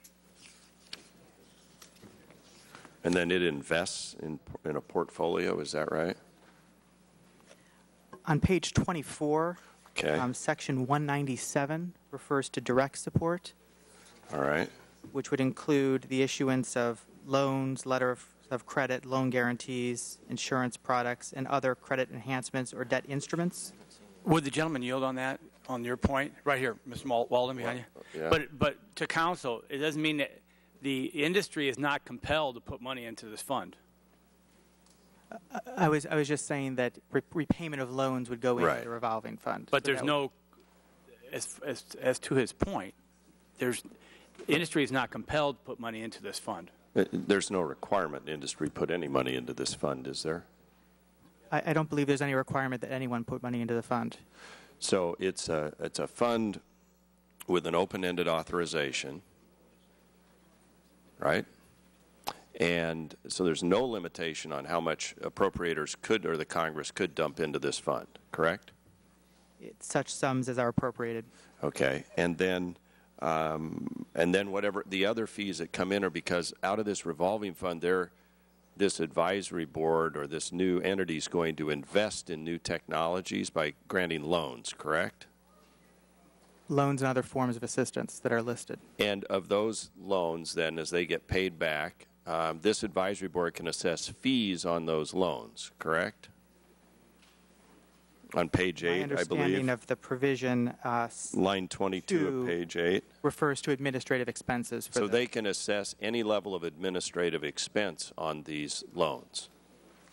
And then it invests in in a portfolio. Is that right? On page 24, Okay. um, section 197 refers to direct support, All right. which would include the issuance of loans, letter of, of credit, loan guarantees, insurance products, and other credit enhancements or debt instruments. Would the gentleman yield on that, on your point? Right here, Mr. Walden behind you. yeah. But, but to counsel, it doesn't mean that the industry is not compelled to put money into this fund. I was, I was just saying that re- repayment of loans would go into Right. the revolving fund. But So there's that no, as, as, as to his point, there's, industry is not compelled to put money into this fund. Uh, There's no requirement industry put any money into this fund, is there? I, I don't believe there's any requirement that anyone put money into the fund. So it's a, it's a fund with an open-ended authorization, right? And so there's no limitation on how much appropriators could, or the Congress could dump into this fund, correct? It- Such sums as are appropriated. Okay, and then, um, and then whatever, the other fees that come in are because out of this revolving fund, there, this advisory board or this new entity is going to invest in new technologies by granting loans, correct? Loans and other forms of assistance that are listed. And of those loans, then, as they get paid back, um, this advisory board can assess fees on those loans, correct? On page eight, I believe. understanding believe, of the provision uh, line 22 of page eight. refers to administrative expenses. For So the- they can assess any level of administrative expense on these loans,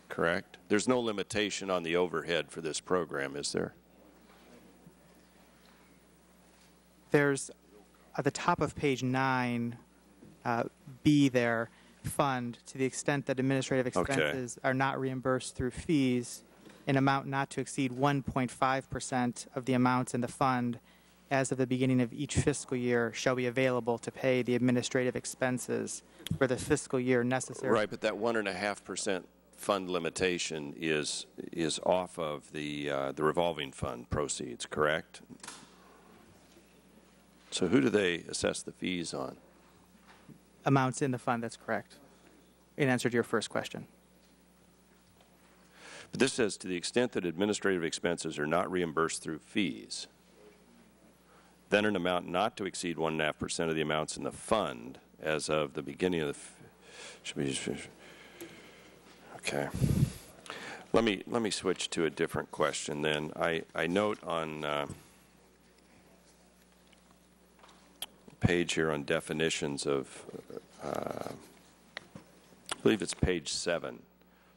correct? There's no limitation on the overhead for this program, is there? There's, at the top of page nine, uh, B there, fund, to the extent that administrative Okay. expenses are not reimbursed through fees, an amount not to exceed 1.5% of the amounts in the fund as of the beginning of each fiscal year shall be available to pay the administrative expenses for the fiscal year necessary. Right, but that one and a half percent fund limitation is, is off of the, uh, the revolving fund proceeds, correct? So who do they assess the fees on? Amounts in the fund, that's correct. In answer to your first question. But this says to the extent that administrative expenses are not reimbursed through fees, then an amount not to exceed one and a half percent of the amounts in the fund as of the beginning of the, should be, okay. Let me, let me switch to a different question then. I, I note on, uh, page here on definitions of, uh, I believe it's page seven,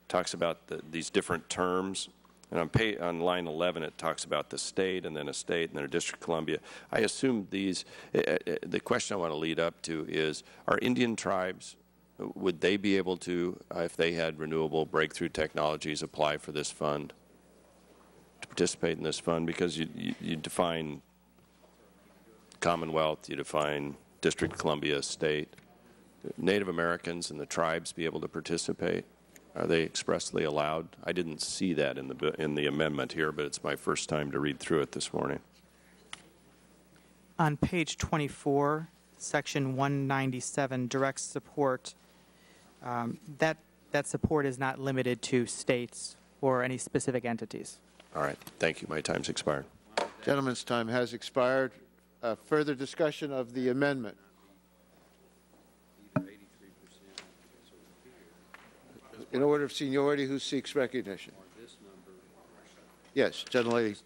talks about the, these different terms. And on, pay, on line 11, it talks about the state and then a state and then a District of Columbia. I assume these, uh, the question I want to lead up to is, are Indian tribes, would they be able to, uh, if they had renewable breakthrough technologies, apply for this fund, to participate in this fund? Because you, you, you define Commonwealth, you define District of Columbia, state. Native Americans and the tribes be able to participate? Are they expressly allowed? I didn't see that in the, in the amendment here, but it's my first time to read through it this morning. On page 24, section 197, direct support, um, that, that support is not limited to states or any specific entities. All right, thank you. My time's expired. Gentleman's time has expired. Uh, Further discussion of the amendment? In order of seniority, who seeks recognition? Yes, gentlelady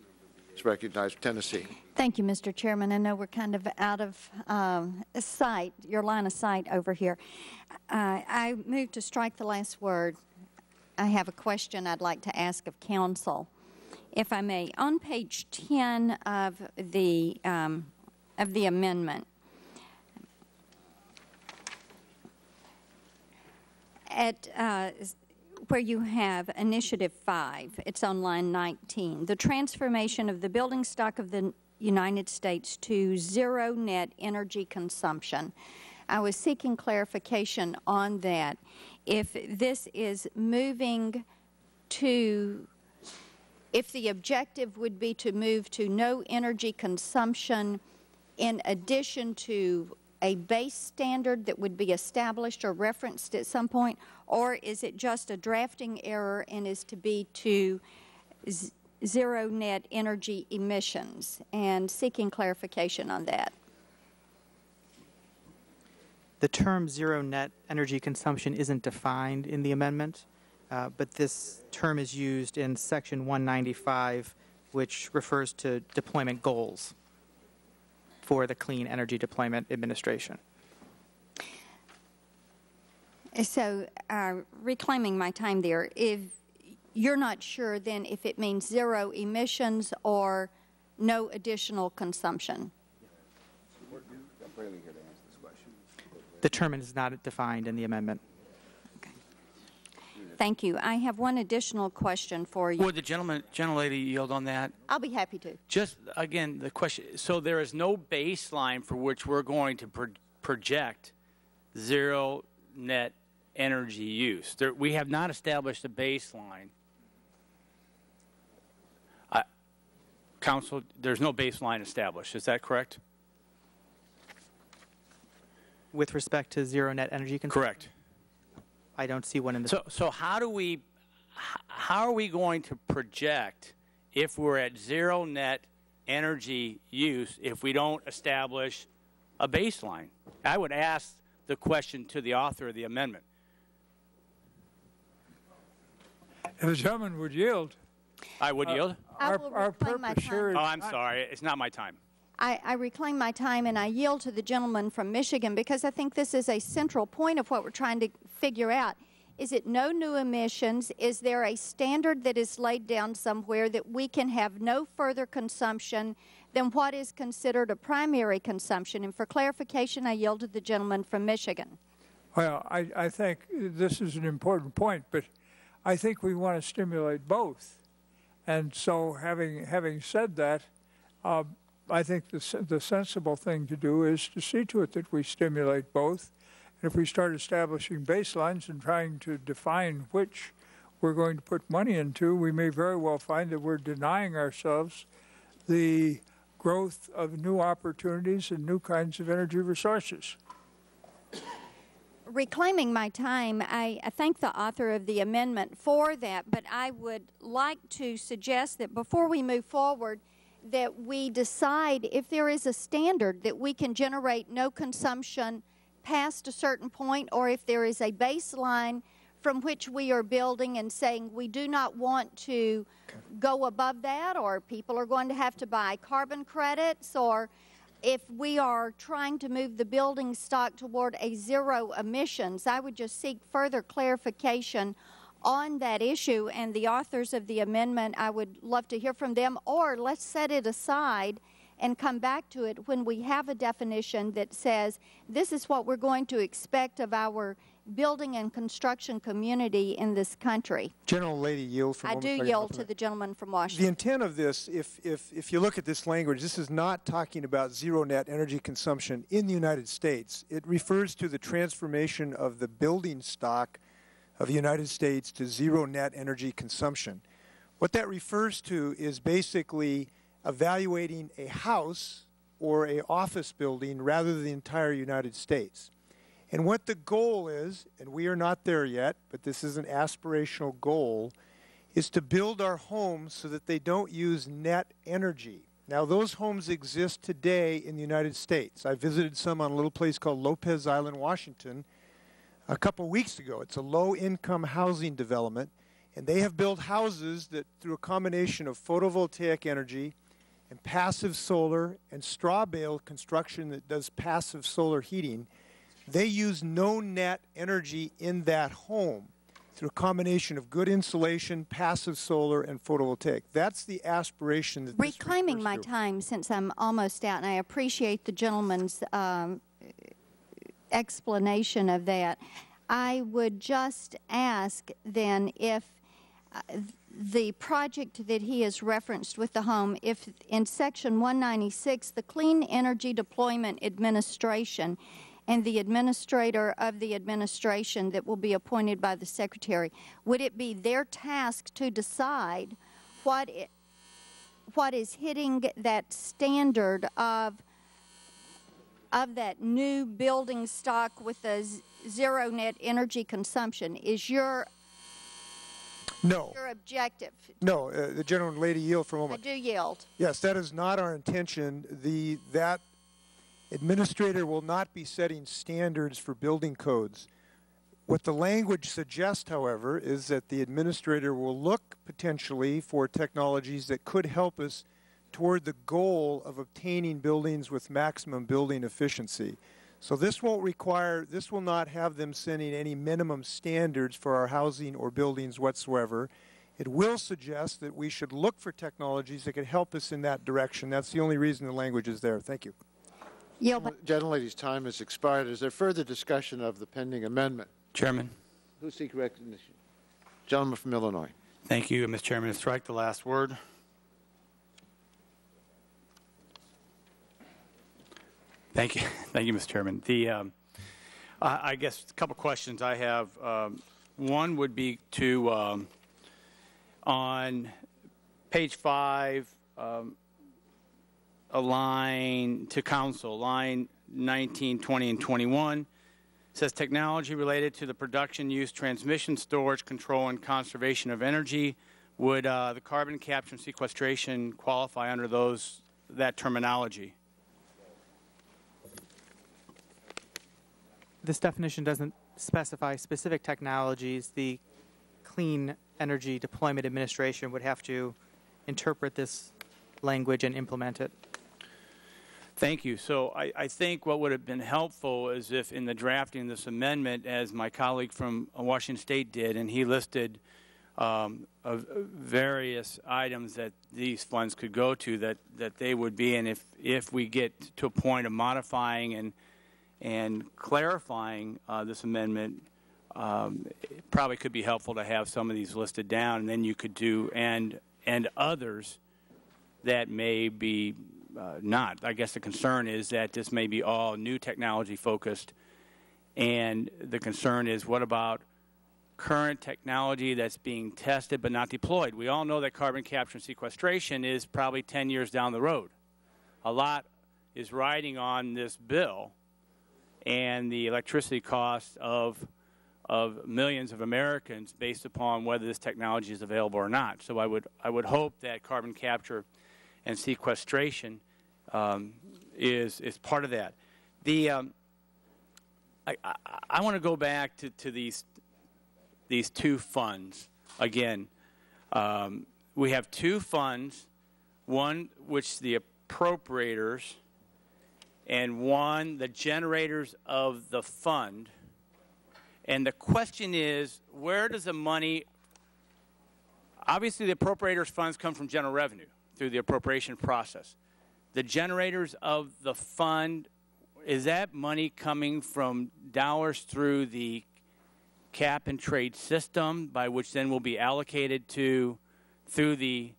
is recognized, Tennessee. Thank you, Mr. Chairman. I know we're kind of out of um, sight, your line of sight over here. Uh, I move to strike the last word. I have a question I'd like to ask of counsel, if I may. On page 10 of the, um, of the amendment, at uh, where you have Initiative 5, it's on line 19, the transformation of the building stock of the United States to zero net energy consumption. I was seeking clarification on that. If this is moving to, if the objective would be to move to no energy consumption in addition to a base standard that would be established or referenced at some point, or is it just a drafting error and is to be to zero net energy emissions and seeking clarification on that. The term zero net energy consumption isn't defined in the amendment, uh, but this term is used in section 195, which refers to deployment goals for the Clean Energy Deployment Administration. So, uh, reclaiming my time there, if you're not sure then if it means zero emissions or no additional consumption. The term is not defined in the amendment. Thank you. I have one additional question for you. Would the gentleman, gentlelady yield on that? I'll be happy to. Just, again, the question, so there is no baseline for which we're going to pro- project zero net energy use. There, we have not established a baseline. I, Counsel, there's no baseline established. Is that correct? With respect to zero net energy consumption? Correct. I don't see one in the. So, so how do we, how are we going to project if we're at zero net energy use if we don't establish a baseline? I would ask the question to the author of the amendment. If the gentleman would yield. I would uh, yield. I our, our purpose here is. Oh, I'm sorry. It's not my time. I, I reclaim my time and I yield to the gentleman from Michigan because I think this is a central point of what we're trying to figure out. Is it no new emissions? Is there a standard that is laid down somewhere that we can have no further consumption than what is considered a primary consumption? And for clarification, I yield to the gentleman from Michigan. Well, I, I think this is an important point, but I think we want to stimulate both. And so, having having said that, uh, I think the, the sensible thing to do is to see to it that we stimulate both. And if we start establishing baselines and trying to define which we're going to put money into, we may very well find that we're denying ourselves the growth of new opportunities and new kinds of energy resources. reclaiming my time, I, I thank the author of the amendment for that, but I would like to suggest that before we move forward, that we decide if there is a standard that we can generate no consumption past a certain point, or if there is a baseline from which we are building and saying we do not want to go above that, or people are going to have to buy carbon credits, or if we are trying to move the building stock toward a zero emissions, I would just seek further clarification on that issue. And the authors of the amendment, I would love to hear from them, or let's set it aside and come back to it when we have a definition that says this is what we're going to expect of our building and construction community in this country. General Lady yield I do yield to the gentleman from Washington. The intent of this, if, if, if you look at this language, this is not talking about zero net energy consumption in the United States. It refers to the transformation of the building stock of the United States to zero net energy consumption. What that refers to is basically evaluating a house or a office building rather than the entire United States. And what the goal is, and we are not there yet, but this is an aspirational goal, is to build our homes so that they don't use net energy. Now, those homes exist today in the United States. I visited some on a little place called Lopez Island, Washington, a couple weeks ago. It's a low income housing development, and they have built houses that, through a combination of photovoltaic energy and passive solar and straw bale construction that does passive solar heating, they use no net energy in that home through a combination of good insulation, passive solar, and photovoltaic. That's the aspiration that Reclaiming my to. time since I'm almost out, and I appreciate the gentleman's um, explanation of that. I would just ask then if uh, the project that he has referenced with the home, if in section 196, the Clean Energy Deployment Administration and the administrator of the administration that will be appointed by the secretary, would it be their task to decide what it, what is hitting that standard of of that new building stock with z- zero net energy consumption? Is your No. Your objective. No, uh, the gentleman, lady, yield for a moment. I do yield. Yes, that is not our intention. The, that administrator will not be setting standards for building codes. What the language suggests, however, is that the administrator will look potentially for technologies that could help us toward the goal of obtaining buildings with maximum building efficiency. So this won't require, this will not have them setting any minimum standards for our housing or buildings whatsoever. It will suggest that we should look for technologies that could help us in that direction. That's the only reason the language is there. Thank you. Yield. back. Gentlelady's time has expired. Is there further discussion of the pending amendment? Chairman. Who seeks recognition? Gentleman from Illinois. Thank you, Mr. Chairman. To strike the last word. Thank you. Thank you, Mr. Chairman. The, um, I I guess a couple questions I have. Um, One would be to, um, on page five, um, a line to counsel, line 19, 20, and 21, says technology related to the production, use, transmission, storage, control, and conservation of energy. Would uh, the carbon capture and sequestration qualify under those, that terminology? This definition doesn't specify specific technologies. The Clean Energy Deployment Administration would have to interpret this language and implement it. Thank you. So I, I think what would have been helpful is if in the drafting of this amendment, as my colleague from Washington State did, and he listed um, various items that these funds could go to, that, that they would be, and if, if we get to a point of modifying and, and clarifying uh, this amendment, um, probably could be helpful to have some of these listed down, and then you could do, and, and others that may be uh, not. I guess the concern is that this may be all new technology focused, and the concern is what about current technology that's being tested but not deployed? We all know that carbon capture and sequestration is probably 10 years down the road. A lot is riding on this bill and the electricity cost of of millions of Americans based upon whether this technology is available or not. So I would I would hope that carbon capture and sequestration um, is is part of that. The um, I, I, I want to go back to, to these these two funds again. Um, we have two funds, one which the appropriators, and one the generators of the fund. And the question is, where does the money? Obviously, the appropriators funds come from general revenue through the appropriation process. The generators of the fund, is that money coming from dollars through the cap and trade system by which then will be allocated to through the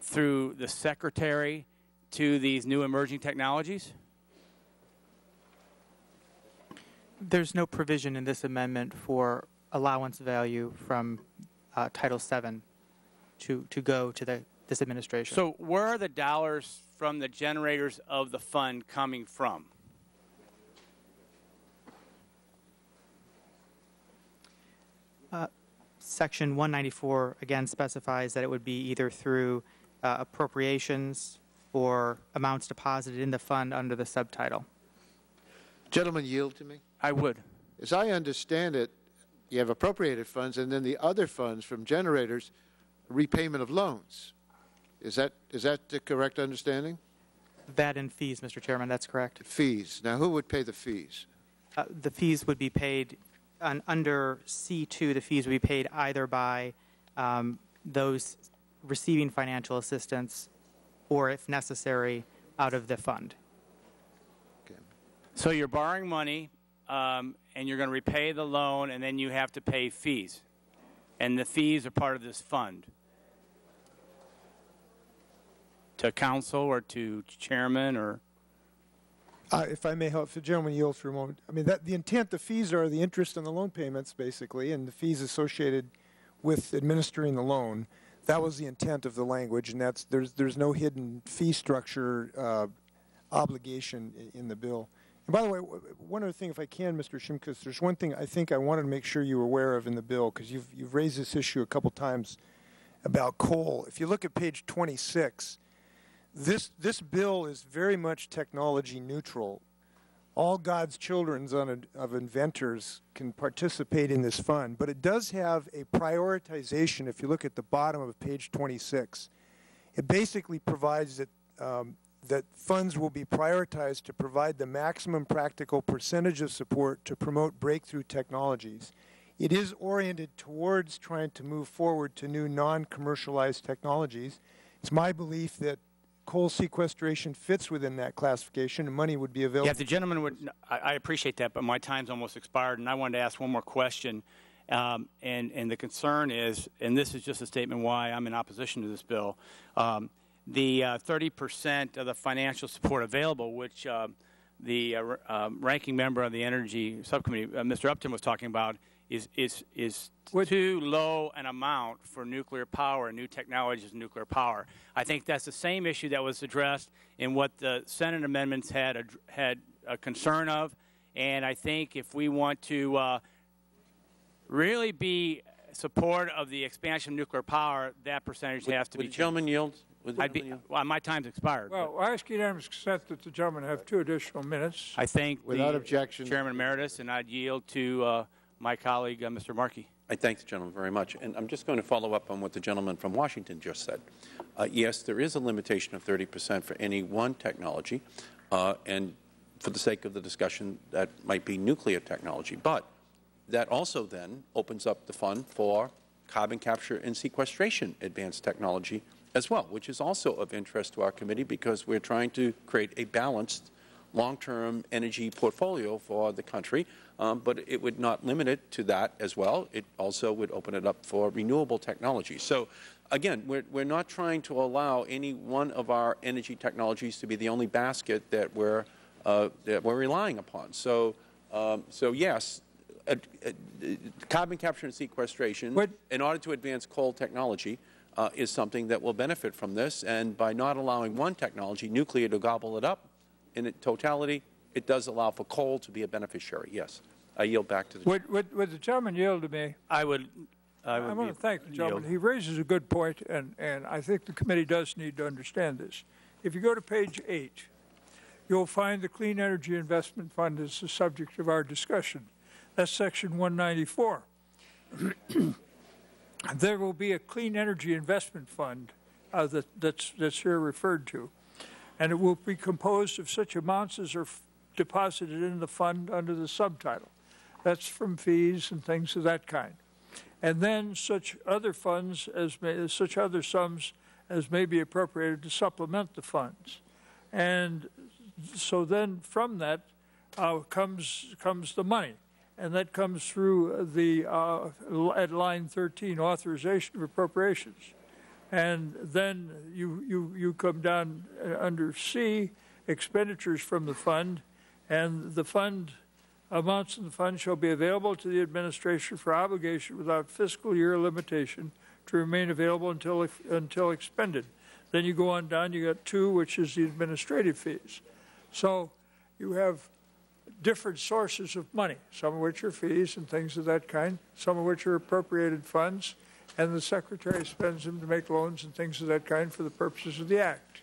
through the secretary to these new emerging technologies? There's no provision in this amendment for allowance value from uh, Title VII to, to go to the, this administration. So where are the dollars from the generators of the fund coming from? Uh, Section 194 again specifies that it would be either through uh, appropriations or amounts deposited in the fund under the subtitle. Gentlemen, yield to me. I would. As I understand it, you have appropriated funds and then the other funds from generators, repayment of loans. Is that, is that the correct understanding? That and fees, Mr. Chairman, that's correct. Fees. Now, who would pay the fees? Uh, The fees would be paid, on- under C2, the fees would be paid either by um, those receiving financial assistance or, if necessary, out of the fund. Okay. So you're borrowing money, um, and you're going to repay the loan, and then you have to pay fees, and the fees are part of this fund. To counsel or to chairman or Uh, If I may help, the gentleman yields for a moment. I mean, that, the intent, the fees are the interest on the loan payments, basically, and the fees associated with administering the loan. That was the intent of the language, and that's, there's, there's no hidden fee structure uh, obligation in the bill. And by the way, one other thing, if I can, Mr. Shimkus, there's one thing I think I wanted to make sure you were aware of in the bill, because you've, you've raised this issue a couple times about coal. If you look at page 26, this, this bill is very much technology neutral. All God's children of inventors can participate in this fund, but it does have a prioritization if you look at the bottom of page 26. It basically provides that um, that funds will be prioritized to provide the maximum practical percentage of support to promote breakthrough technologies. It is oriented towards trying to move forward to new non-commercialized technologies. It's my belief that coal sequestration fits within that classification and money would be available. Yeah, the gentleman would, I, I appreciate that, but my time's almost expired, and I wanted to ask one more question. Um, and, and the concern is, and this is just a statement why I'm in opposition to this bill. Um, the uh, 30% of the financial support available, which uh, the uh, ranking member of the Energy Subcommittee, uh, Mr. Upton, was talking about, is, is, is too low an amount for nuclear power, and new technologies in nuclear power. I think that's the same issue that was addressed in what the Senate amendments had a, had a concern of. And I think if we want to uh, really be support of the expansion of nuclear power, that percentage would, has to would be. the gentleman yield? I'd be, well, my time's expired. Well, I ask unanimous consent that the gentleman have two additional minutes. I thank Without the objection. Chairman Emeritus, and I'd yield to uh, my colleague, uh, Mr. Markey. I thank the gentleman very much. And I'm just going to follow up on what the gentleman from Washington just said. Uh, yes, there is a limitation of 30 percent for any one technology, uh, and for the sake of the discussion, that might be nuclear technology. But that also then opens up the fund for carbon capture and sequestration advanced technology as well, which is also of interest to our committee because we're trying to create a balanced long-term energy portfolio for the country, um, but it would not limit it to that as well. It also would open it up for renewable technology. So again, we're, we're not trying to allow any one of our energy technologies to be the only basket that we're, uh, that we're relying upon. So, um, so yes, uh, uh, carbon capture and sequestration, what? in order to advance coal technology, uh, is something that will benefit from this. And by not allowing one technology, nuclear, to gobble it up in totality, it does allow for coal to be a beneficiary. Yes. I yield back to the would, would, would the gentleman yield to me? I would. I, would I want to thank the gentleman. Yield. He raises a good point, and, and I think the committee does need to understand this. If you go to page 8, you'll find the Clean Energy Investment Fund is the subject of our discussion. That's section 194. there will be a clean energy investment fund uh, that, that's, that's here referred to, and it will be composed of such amounts as are deposited in the fund under the subtitle. That's from fees and things of that kind. And then such other funds as may, such other sums as may be appropriated to supplement the funds. And so then from that uh, comes, comes the money and that comes through the uh, at line 13 authorization of appropriations. And then you you you come down uh, under C expenditures from the fund and the fund amounts in the fund shall be available to the administration for obligation without fiscal year limitation to remain available until until expended. Then you go on down you got 2 which is the administrative fees. So you have different sources of money, some of which are fees and things of that kind, some of which are appropriated funds, and the Secretary spends them to make loans and things of that kind for the purposes of the Act.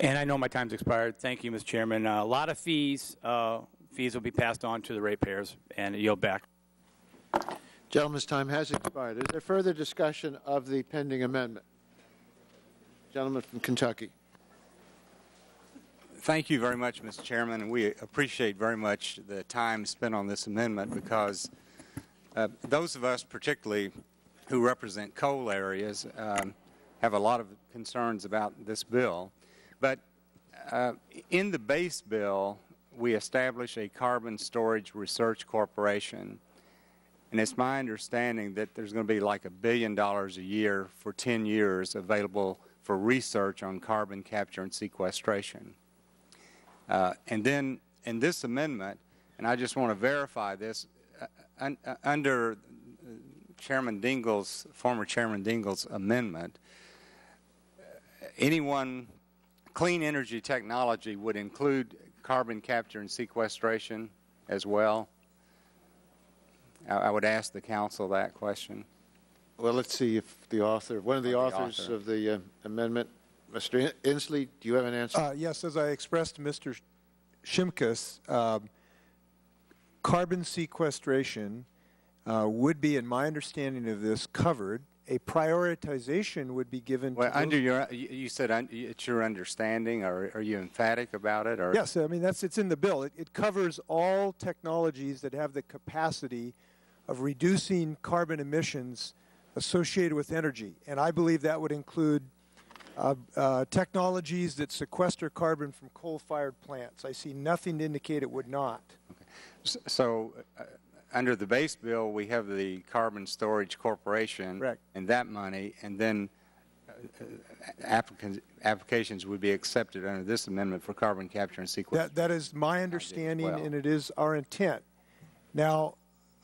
And I know my time's expired. Thank you, Mr. Chairman. Uh, a lot of fees. Uh, fees will be passed on to the ratepayers, and yield back. Gentleman's time has expired. Is there further discussion of the pending amendment? Gentleman from Kentucky. Thank you very much, Mr. Chairman, and we appreciate very much the time spent on this amendment because uh, those of us, particularly who represent coal areas, um, have a lot of concerns about this bill. But uh, in the base bill, we establish a carbon storage research corporation. And it's my understanding that there's going to be like a billion dollars a year for 10 years available for research on carbon capture and sequestration. Uh, and then in this amendment, and I just want to verify this, uh, un, uh, under Chairman Dingell's, former Chairman Dingell's amendment, anyone, clean energy technology would include carbon capture and sequestration as well? I, I would ask the counsel that question. Well, let's see if the author, one of the the authors author. of the uh, amendment, Mr. Inslee, do you have an answer? Uh, Yes, as I expressed to Mr. Shimkus, um, carbon sequestration uh, would be, in my understanding of this, covered. A prioritization would be given Well, to under your, you you said un- it's your understanding, or are you emphatic about it? Or Yes, I mean, that's, it's in the bill. It, it covers all technologies that have the capacity of reducing carbon emissions associated with energy. And I believe that would include uh, uh, technologies that sequester carbon from coal-fired plants. I see nothing to indicate it would not. S- So, uh, under the base bill, we have the Carbon Storage Corporation. Correct. And that money, and then uh, uh, applicants, applications would be accepted under this amendment for carbon capture and sequestration. That, that is my understanding, well. and it is our intent. Now,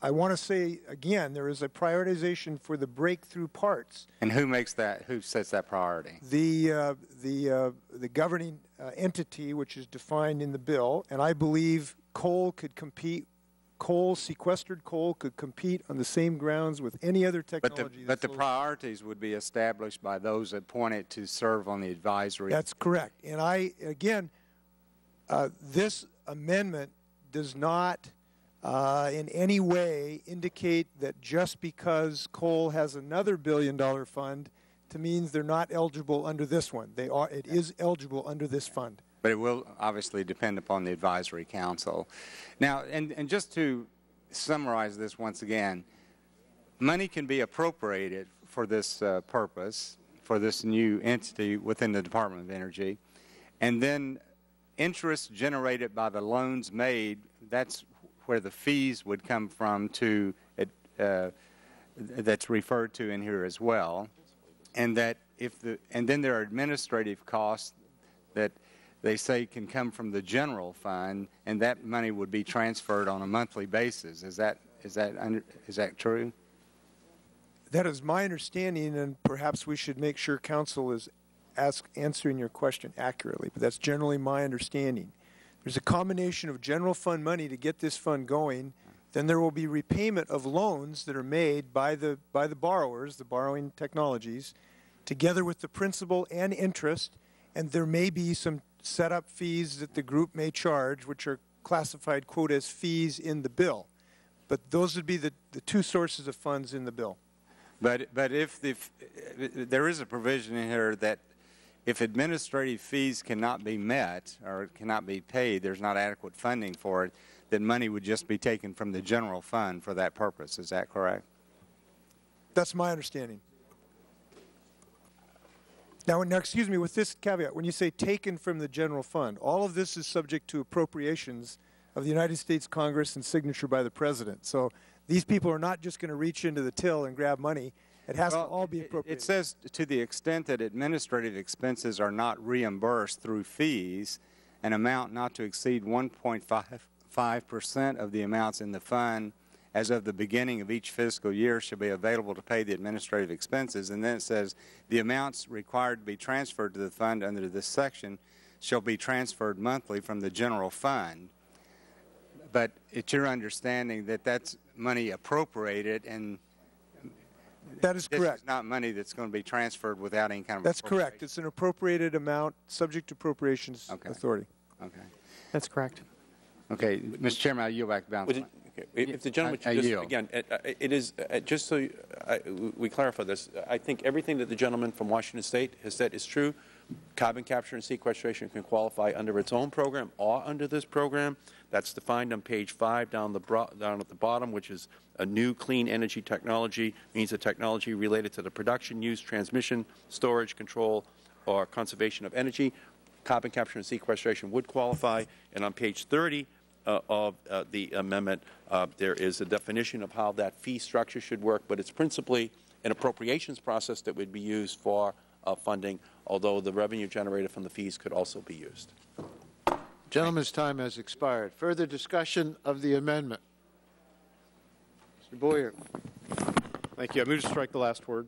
I want to say, again, there is a prioritization for the breakthrough parts. And who makes that, who sets that priority? The, uh, the, uh, the governing uh, entity, which is defined in the bill, and I believe coal could compete, coal, sequestered coal could compete on the same grounds with any other But the, technology. but the priorities would be established by those appointed to serve on the advisory. That's correct. And I, again, uh, this amendment does not uh, in any way indicate that just because coal has another billion dollar fund to means they're not eligible under this one. They are, it is eligible under this fund. But it will obviously depend upon the advisory council. Now, and, and just to summarize this once again, money can be appropriated for this uh, purpose, for this new entity within the Department of Energy, and then interest generated by the loans made, that's where the fees would come from to, uh, that's referred to in here as well. And that if the, and then there are administrative costs that they say can come from the general fund, and that money would be transferred on a monthly basis. Is that, is that, under, is that true? That is my understanding, and perhaps we should make sure counsel is ask, answering your question accurately, but that's generally my understanding. There's a combination of general fund money to get this fund going. Then there will be repayment of loans that are made by the, by the borrowers, the borrowing technologies, together with the principal and interest, and there may be some setup fees that the group may charge, which are classified, quote, as fees in the bill. But those would be the, the two sources of funds in the bill. But, but if the, there is a provision in here that if administrative fees cannot be met or cannot be paid, there's not adequate funding for it, then money would just be taken from the general fund for that purpose. Is that correct? That's my understanding. Now, now, excuse me, with this caveat, when you say taken from the general fund, all of this is subject to appropriations of the United States Congress and signature by the President. So these people are not just going to reach into the till and grab money. It has Well, to all be appropriated. It says to the extent that administrative expenses are not reimbursed through fees, an amount not to exceed 1.55% of the amounts in the fund as of the beginning of each fiscal year shall be available to pay the administrative expenses. And then it says the amounts required to be transferred to the fund under this section shall be transferred monthly from the general fund. But it's your understanding that that's money appropriated and That is correct. this correct. is not money that's going to be transferred without any kind of That's correct. It's an appropriated amount subject to appropriations okay. authority. Okay. That's correct. Okay, Mr. Chairman, I yield back the balance. Would it- okay, If the gentleman I- I just, yield. again, uh, uh, it is, uh, just so you- I- we clarify this, I think everything that the gentleman from Washington State has said is true. Carbon capture and sequestration can qualify under its own program or under this program. That's defined on page five down the, bro- down at the bottom, which is a new clean energy technology, means a technology related to the production, use, transmission, storage, control, or conservation of energy. Carbon capture and sequestration would qualify. And on page 30 uh, of uh, the amendment, uh, there is a definition of how that fee structure should work, but it's principally an appropriations process that would be used for uh, funding, although the revenue generated from the fees could also be used. Gentleman's time has expired. Further discussion of the amendment? Mr. Buyer. Thank you. I move to strike the last word.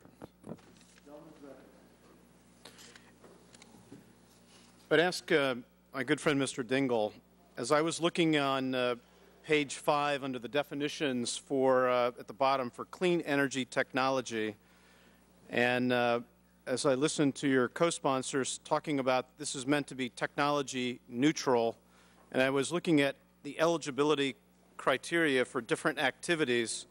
I'd ask uh, my good friend Mr. Dingell as I was looking on uh, page five under the definitions for uh, at the bottom for clean energy technology, and uh, as I listened to your co-sponsors talking about this is meant to be technology neutral, and I was looking at the eligibility criteria for different activities.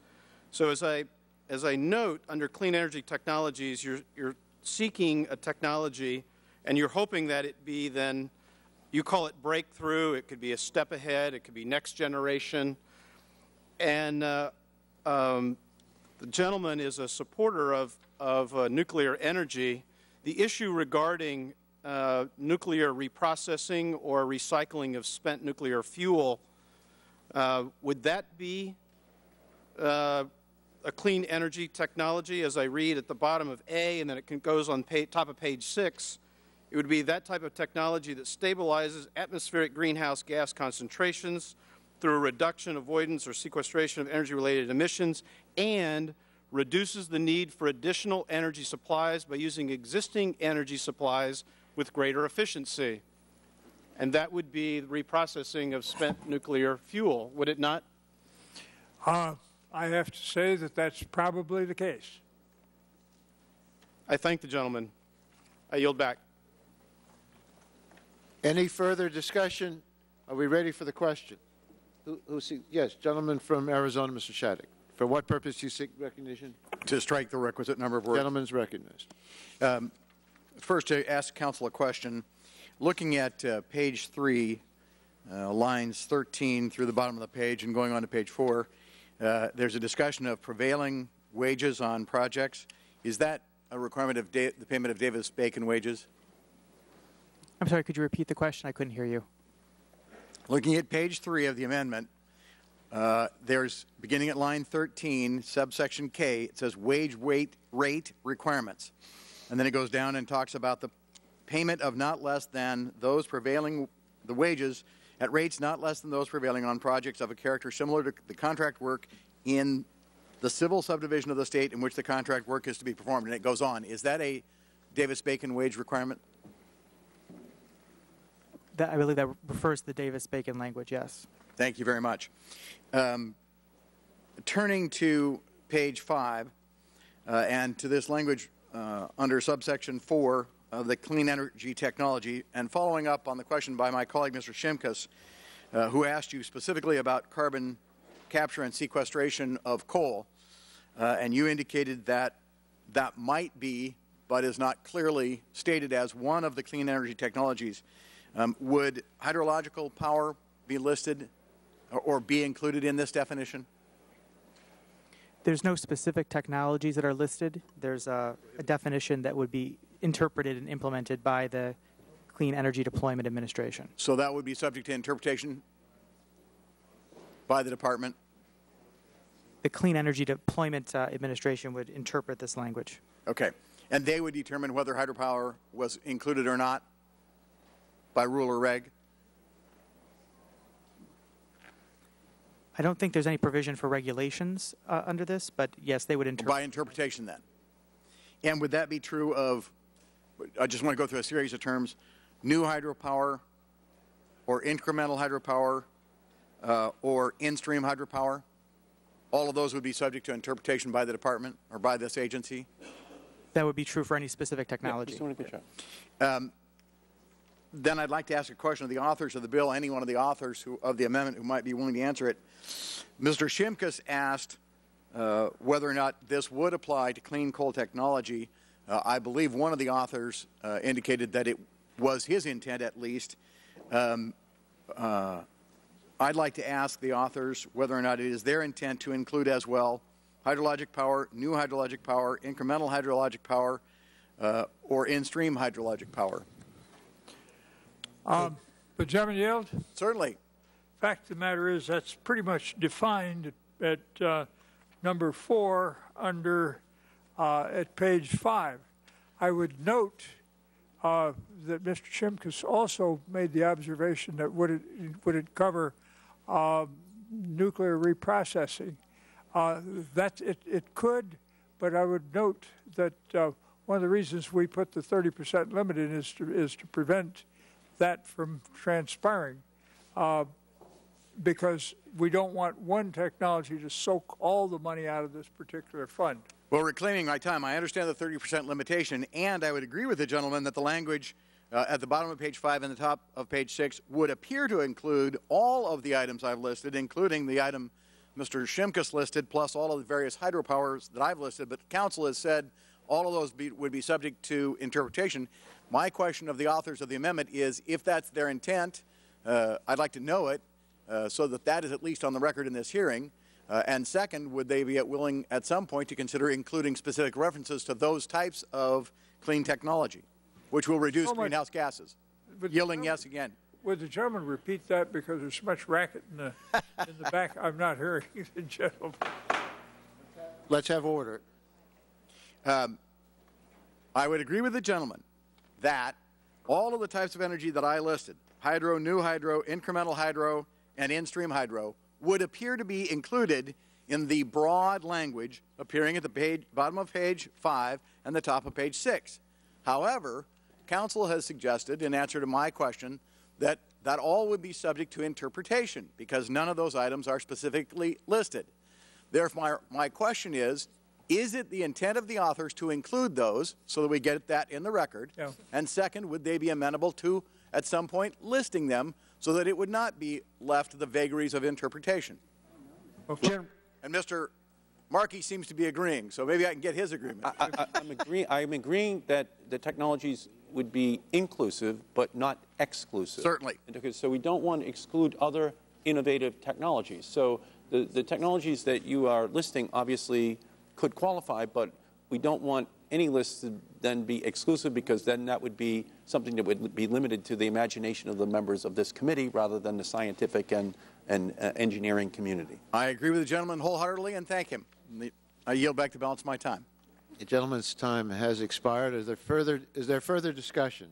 So as I as I note under clean energy technologies, you're you're seeking a technology, and you're hoping that it be then you call it breakthrough. It could be a step ahead. It could be next generation. And uh, um, the gentleman is a supporter of, of uh, nuclear energy. The issue regarding uh, nuclear reprocessing or recycling of spent nuclear fuel, uh, would that be uh, a clean energy technology? As I read at the bottom of A, and then it goes on top of page 6, it would be that type of technology that stabilizes atmospheric greenhouse gas concentrations through reduction, avoidance, or sequestration of energy-related emissions and reduces the need for additional energy supplies by using existing energy supplies with greater efficiency. And that would be the reprocessing of spent nuclear fuel, would it not? Uh, I have to say that that's probably the case. I thank the gentleman. I yield back. Any further discussion? Are we ready for the question? Who, who see, yes, gentleman from Arizona, Mr. Shadegg. For what purpose do you seek recognition? To strike the requisite number of words. Gentleman's recognized. Um, first, to ask counsel a question. Looking at uh, page three, uh, lines 13 through the bottom of the page and going on to page four, uh, there's a discussion of prevailing wages on projects. Is that a requirement of the payment of Davis-Bacon wages? I'm sorry, could you repeat the question? I couldn't hear you. Looking at page three of the amendment, uh, there's beginning at line 13, subsection K, it says wage weight rate requirements. And then it goes down and talks about the payment of not less than those prevailing, the wages at rates not less than those prevailing on projects of a character similar to the contract work in the civil subdivision of the state in which the contract work is to be performed. And it goes on. Is that a Davis-Bacon wage requirement? That, I believe that refers to the Davis-Bacon language, yes. Thank you very much. Um, turning to page 5 uh, and to this language uh, under subsection 4 of the clean energy technology, and following up on the question by my colleague, Mr. Shimkus, uh, who asked you specifically about carbon capture and sequestration of coal, uh, and you indicated that that might be, but is not clearly stated as one of the clean energy technologies. Um, would hydrological power be listed or, or be included in this definition? There's no specific technologies that are listed. There's a, a, definition that would be interpreted and implemented by the Clean Energy Deployment Administration. So that would be subject to interpretation by the department? The Clean Energy Deployment uh, Administration would interpret this language. Okay. And they would determine whether hydropower was included or not? by rule or reg? I don't think there's any provision for regulations uh, under this, but yes, they would interpret. By interpretation, then. And would that be true of, I just want to go through a series of terms, new hydropower or incremental hydropower uh, or in-stream hydropower? All of those would be subject to interpretation by the department or by this agency? That would be true for any specific technology. Yeah, um, then I'd like to ask a question of the authors of the bill, any one of the authors who, of the amendment who might be willing to answer it. Mr. Shimkus asked uh, whether or not this would apply to clean coal technology. Uh, I believe one of the authors uh, indicated that it was his intent, at least. Um, uh, I'd like to ask the authors whether or not it is their intent to include as well hydrologic power, new hydrologic power, incremental hydrologic power, uh, or in-stream hydrologic power. Um, but Chairman Yield? Certainly. Fact of the matter is that's pretty much defined at, uh, number four under uh, at page five. I would note uh, that Mr. Shimkus also made the observation that would it would it cover uh, nuclear reprocessing? Uh, that it, it could, but I would note that uh, one of the reasons we put the 30% limit in is to, is to prevent that from transpiring. uh, because we don't want one technology to soak all the money out of this particular fund. Well, reclaiming my time, I understand the 30% limitation, and I would agree with the gentleman that the language uh, at the bottom of page 5 and the top of page 6 would appear to include all of the items I've listed, including the item Mr. Shimkus listed, plus all of the various hydropowers that I've listed. But counsel has said all of those be, would be subject to interpretation. My question of the authors of the amendment is if that's their intent, uh, I'd like to know it uh, so that that is at least on the record in this hearing. Uh, and second, would they be willing at some point to consider including specific references to those types of clean technology, which will reduce So much- greenhouse gases? But- Yielding yes again. Would the gentleman repeat that because there's so much racket in the, in the back? I'm not hearing the gentleman. Let's have order. Um, I would agree with the gentleman that all of the types of energy that I listed, hydro, new hydro, incremental hydro, and in-stream hydro, would appear to be included in the broad language appearing at the page, bottom of page 5 and the top of page 6. However, counsel has suggested, in answer to my question, that that all would be subject to interpretation because none of those items are specifically listed. Therefore, my, my question is, is it the intent of the authors to include those so that we get that in the record? Yeah. And second, would they be amenable to, at some point, listing them so that it would not be left to the vagaries of interpretation? And Mr. Markey seems to be agreeing, so maybe I can get his agreement. I, I, I'm, agree, I'm agreeing that the technologies would be inclusive but not exclusive. Certainly. So we don't want to exclude other innovative technologies. So the, the technologies that you are listing obviously could qualify, but we don't want any list to then be exclusive because then that would be something that would be limited to the imagination of the members of this committee rather than the scientific and, and uh, engineering community. I agree with the gentleman wholeheartedly and thank him. I yield back the balance of my time. The gentleman's time has expired. Is there further, is there further discussion?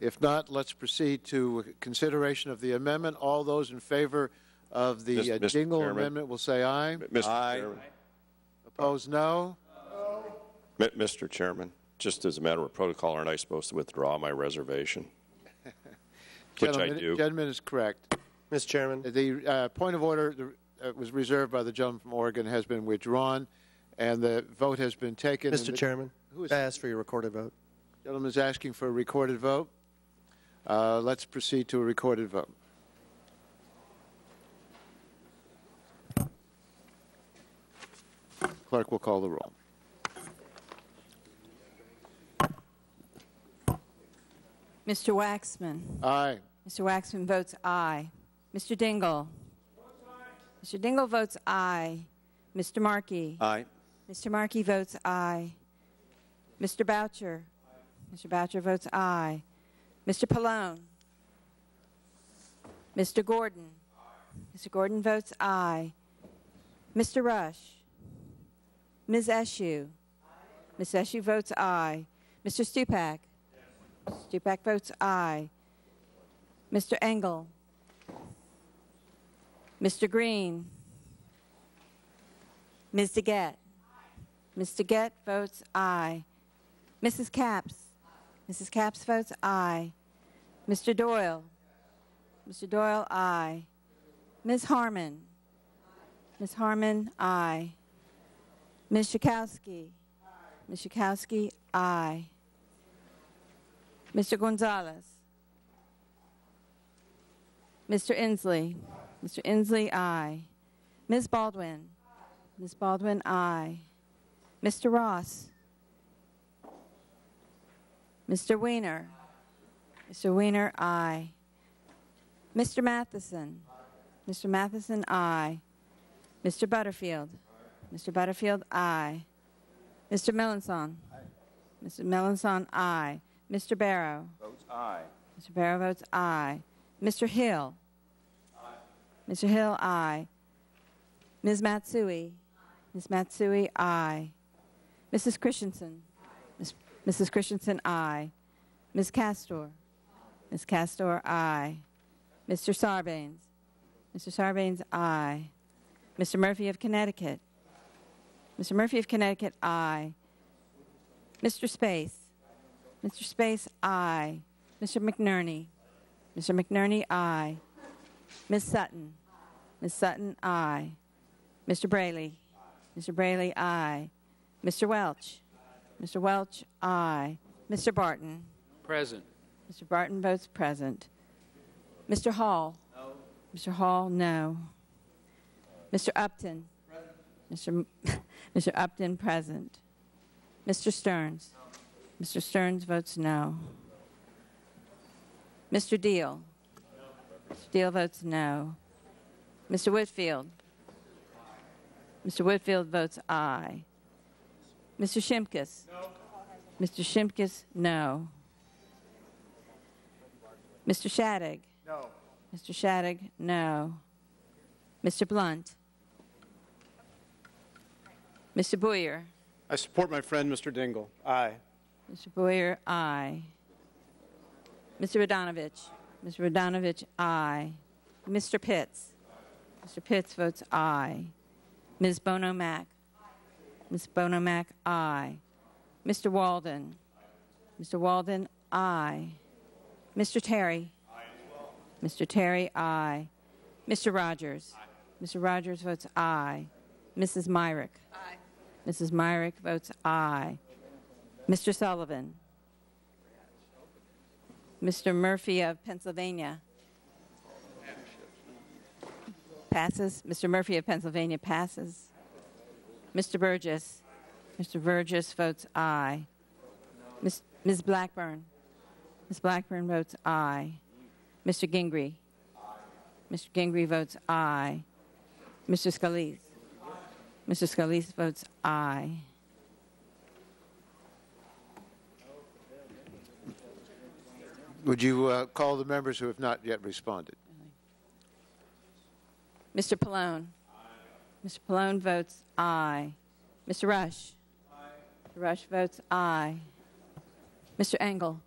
If not, let's proceed to consideration of the amendment. All those in favor of the Mis- uh, Mr. Dingell Chairman. amendment will say aye. Mr. Chairman. Opposed, no. M- Mr. Chairman, just as a matter of protocol, aren't I supposed to withdraw my reservation? Which I Gentleman- do. Gentleman is correct. Mr. Chairman. The uh, point of order that was reserved by the gentleman from Oregon has been withdrawn, and the vote has been taken. and Mr. the- Chairman, Who is I ask for your recorded vote. Gentleman is asking for a recorded vote. Uh, Let's proceed to a recorded vote. Clerk will call the roll. Mr. Waxman. Aye. Mr. Waxman votes aye. Mr. Dingell. Mr. Dingell votes aye. Mr. Markey. Aye. Mr. Markey votes aye. Mr. Boucher. Aye. Mr. Boucher votes aye. Mr. Pallone. Mr. Gordon. Aye. Mr. Gordon votes aye. Mr. Rush. Ms. Eshoo. Ms. Eshoo votes aye. Mr. Stupak. Stupak votes aye. Mr. Engel. Mr. Green. Ms. DeGette. Ms. DeGette votes aye. Mrs. Capps. Mrs. Capps votes aye. Mr. Doyle. Mr. Doyle, aye. Ms. Harman. Ms. Harman, aye. Ms. Schakowsky. Ms. Schakowsky, aye. Mr. Gonzalez. Mr. Inslee. Mr. Inslee, aye. Ms. Baldwin. Ms. Baldwin, aye. Mr. Ross. Mr. Weiner. Mr. Weiner, aye. Mr. Matheson. Mr. Matheson, aye. Mr. Butterfield. Mr. Butterfield, aye. Mr. Melancon. Mr. Melancon, aye. Mr. Barrow. Votes aye. Mr. Barrow votes aye. Mr. Hill. Aye. Mr. Hill, aye. Ms. Matsui. Aye. Ms. Matsui, aye. Mrs. Christensen. Ms. Mrs. Christensen, aye. Ms. Castor. Ms. Castor, aye. Mr. Sarbanes. Mr. Sarbanes, aye. Mr. Murphy of Connecticut. Mr. Murphy of Connecticut, aye. Mr. Space. Mr. Space, aye. Mr. McNerney. Mr. McNerney, aye. Ms. Sutton. Ms. Sutton, aye. Mr. Braley. Mr. Braley, aye. Mr. Welch. Mr. Welch, aye. Mr. Barton. Present. Mr. Barton votes present. Mr. Hall. No. Mr. Hall, no. Mr. Upton. Mr. Mr. Upton, present. Mr. Stearns. Mr. Stearns votes no. Mr. Deal. Mr. Deal votes no. Mr. Whitfield. Mr. Whitfield votes aye. Mr. Shimkus. Mr. Shimkus, no. Mr. Shadegg. No. Mr. Shadegg, no. Mr. Blunt. Mr. Buyer. I support my friend, Mr. Dingell. Aye. Mr. Buyer, aye. Mr. Radanovich. Mr. Radanovich, aye. Mr. Pitts. Mr. Pitts votes aye. Ms. Bono Mack. Ms. Bono Mack, aye. Mr. Walden. Mr. Walden, aye. Mr. Terry. Mr. Terry, aye. Mr. Rogers. Mr. Rogers votes aye. Mrs. Myrick. Aye. Mrs. Myrick votes aye. Mr. Sullivan. Mr. Murphy of Pennsylvania. Passes. Mr. Murphy of Pennsylvania passes. Mr. Burgess. Mr. Burgess votes aye. Ms. Ms. Blackburn. Ms. Blackburn votes aye. Mr. Gingrey. Mr. Gingrey votes aye. Mr. Scalise. Mr. Scalise votes aye. Would you uh, call the members who have not yet responded? Mr. Pallone. Mr. Pallone votes aye. Mr. Rush. Mr. Rush votes aye. Mr. Engel.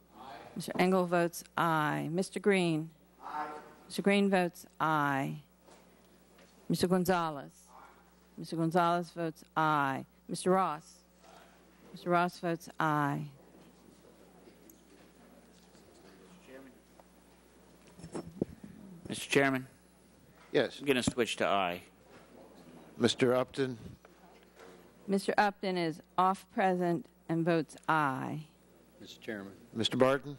Mr. Engel votes aye. Mr. Green. Mr. Green votes aye. Mr. Gonzalez. Mr. Gonzalez votes aye. Mr. Ross. Mr. Ross votes aye. Mr. Chairman? Yes. I'm going to switch to aye. Mr. Upton? Mr. Upton is off present and votes aye. Mr. Chairman. Mr. Barton?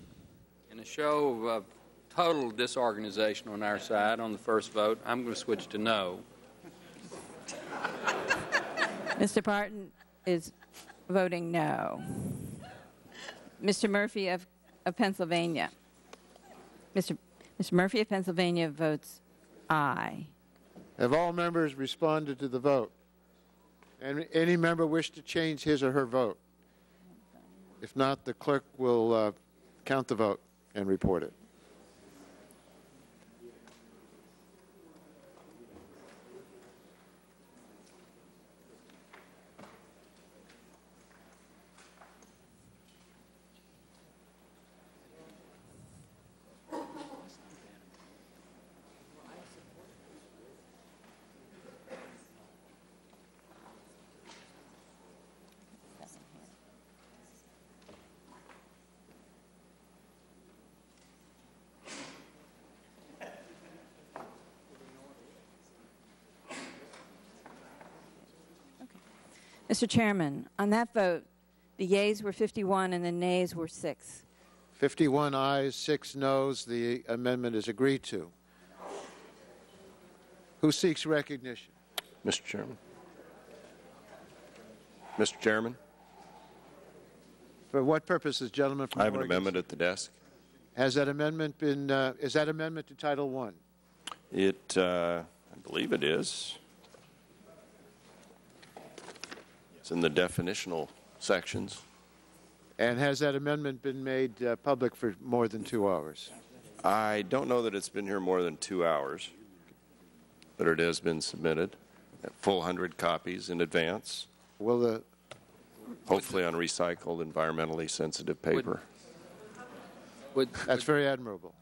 In a show of uh, total disorganization on our side on the first vote, I'm going to switch to no. Mr. Barton is voting no. Mr. Murphy of, of Pennsylvania. Mr. Mr. Murphy of Pennsylvania votes aye. Have all members responded to the vote? And any member wish to change his or her vote? If not, the clerk will uh, count the vote and report it. Mr. Chairman, on that vote, the yeas were 51 and the nays were 6. 51 ayes, 6 noes. The amendment is agreed to. Who seeks recognition? Mr. Chairman. Mr. Chairman, For what purposes, gentlemen from I have an Oregon? amendment at the desk. Has that amendment been, uh, is that amendment to Title I? It, uh, I believe it is. It's in the definitional sections. And has that amendment been made uh, public for more than two hours? I don't know that it's been here more than two hours, but it has been submitted, a full 100 copies in advance, Will the, hopefully on recycled, environmentally sensitive paper. that's very admirable.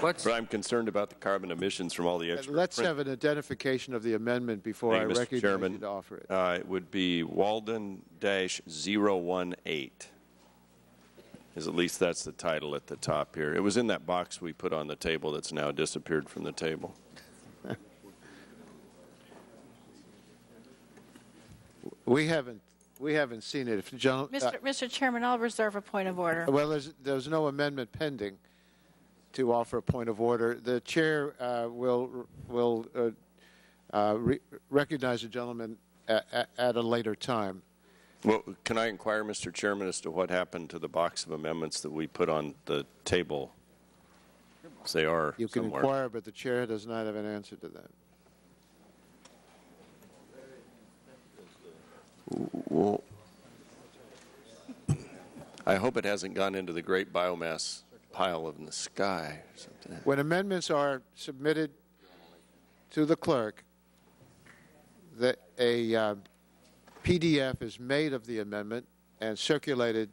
But I'm concerned about the carbon emissions from all the extra. Let's print. have an identification of the amendment before I Thank you, Mr. recognize Chairman. you to offer it. Uh, it would be Walden dash 018. is at least that's the title at the top here. It was in that box we put on the table that's now disappeared from the table. We haven't, we haven't seen it. If the gen- uh, Mr. Mr. Chairman, I'll reserve a point of order. Well, there's, there's no amendment pending to offer a point of order. The chair uh, will, will uh, uh, re- recognize the gentleman at, at a later time. Well, can I inquire, Mr. Chairman, as to what happened to the box of amendments that we put on the table? As They are You can somewhere. inquire, but the chair does not have an answer to that. Well, I hope it hasn't gone into the great biomass pile in the sky or something. When amendments are submitted to the clerk, that a uh, PDF is made of the amendment and circulated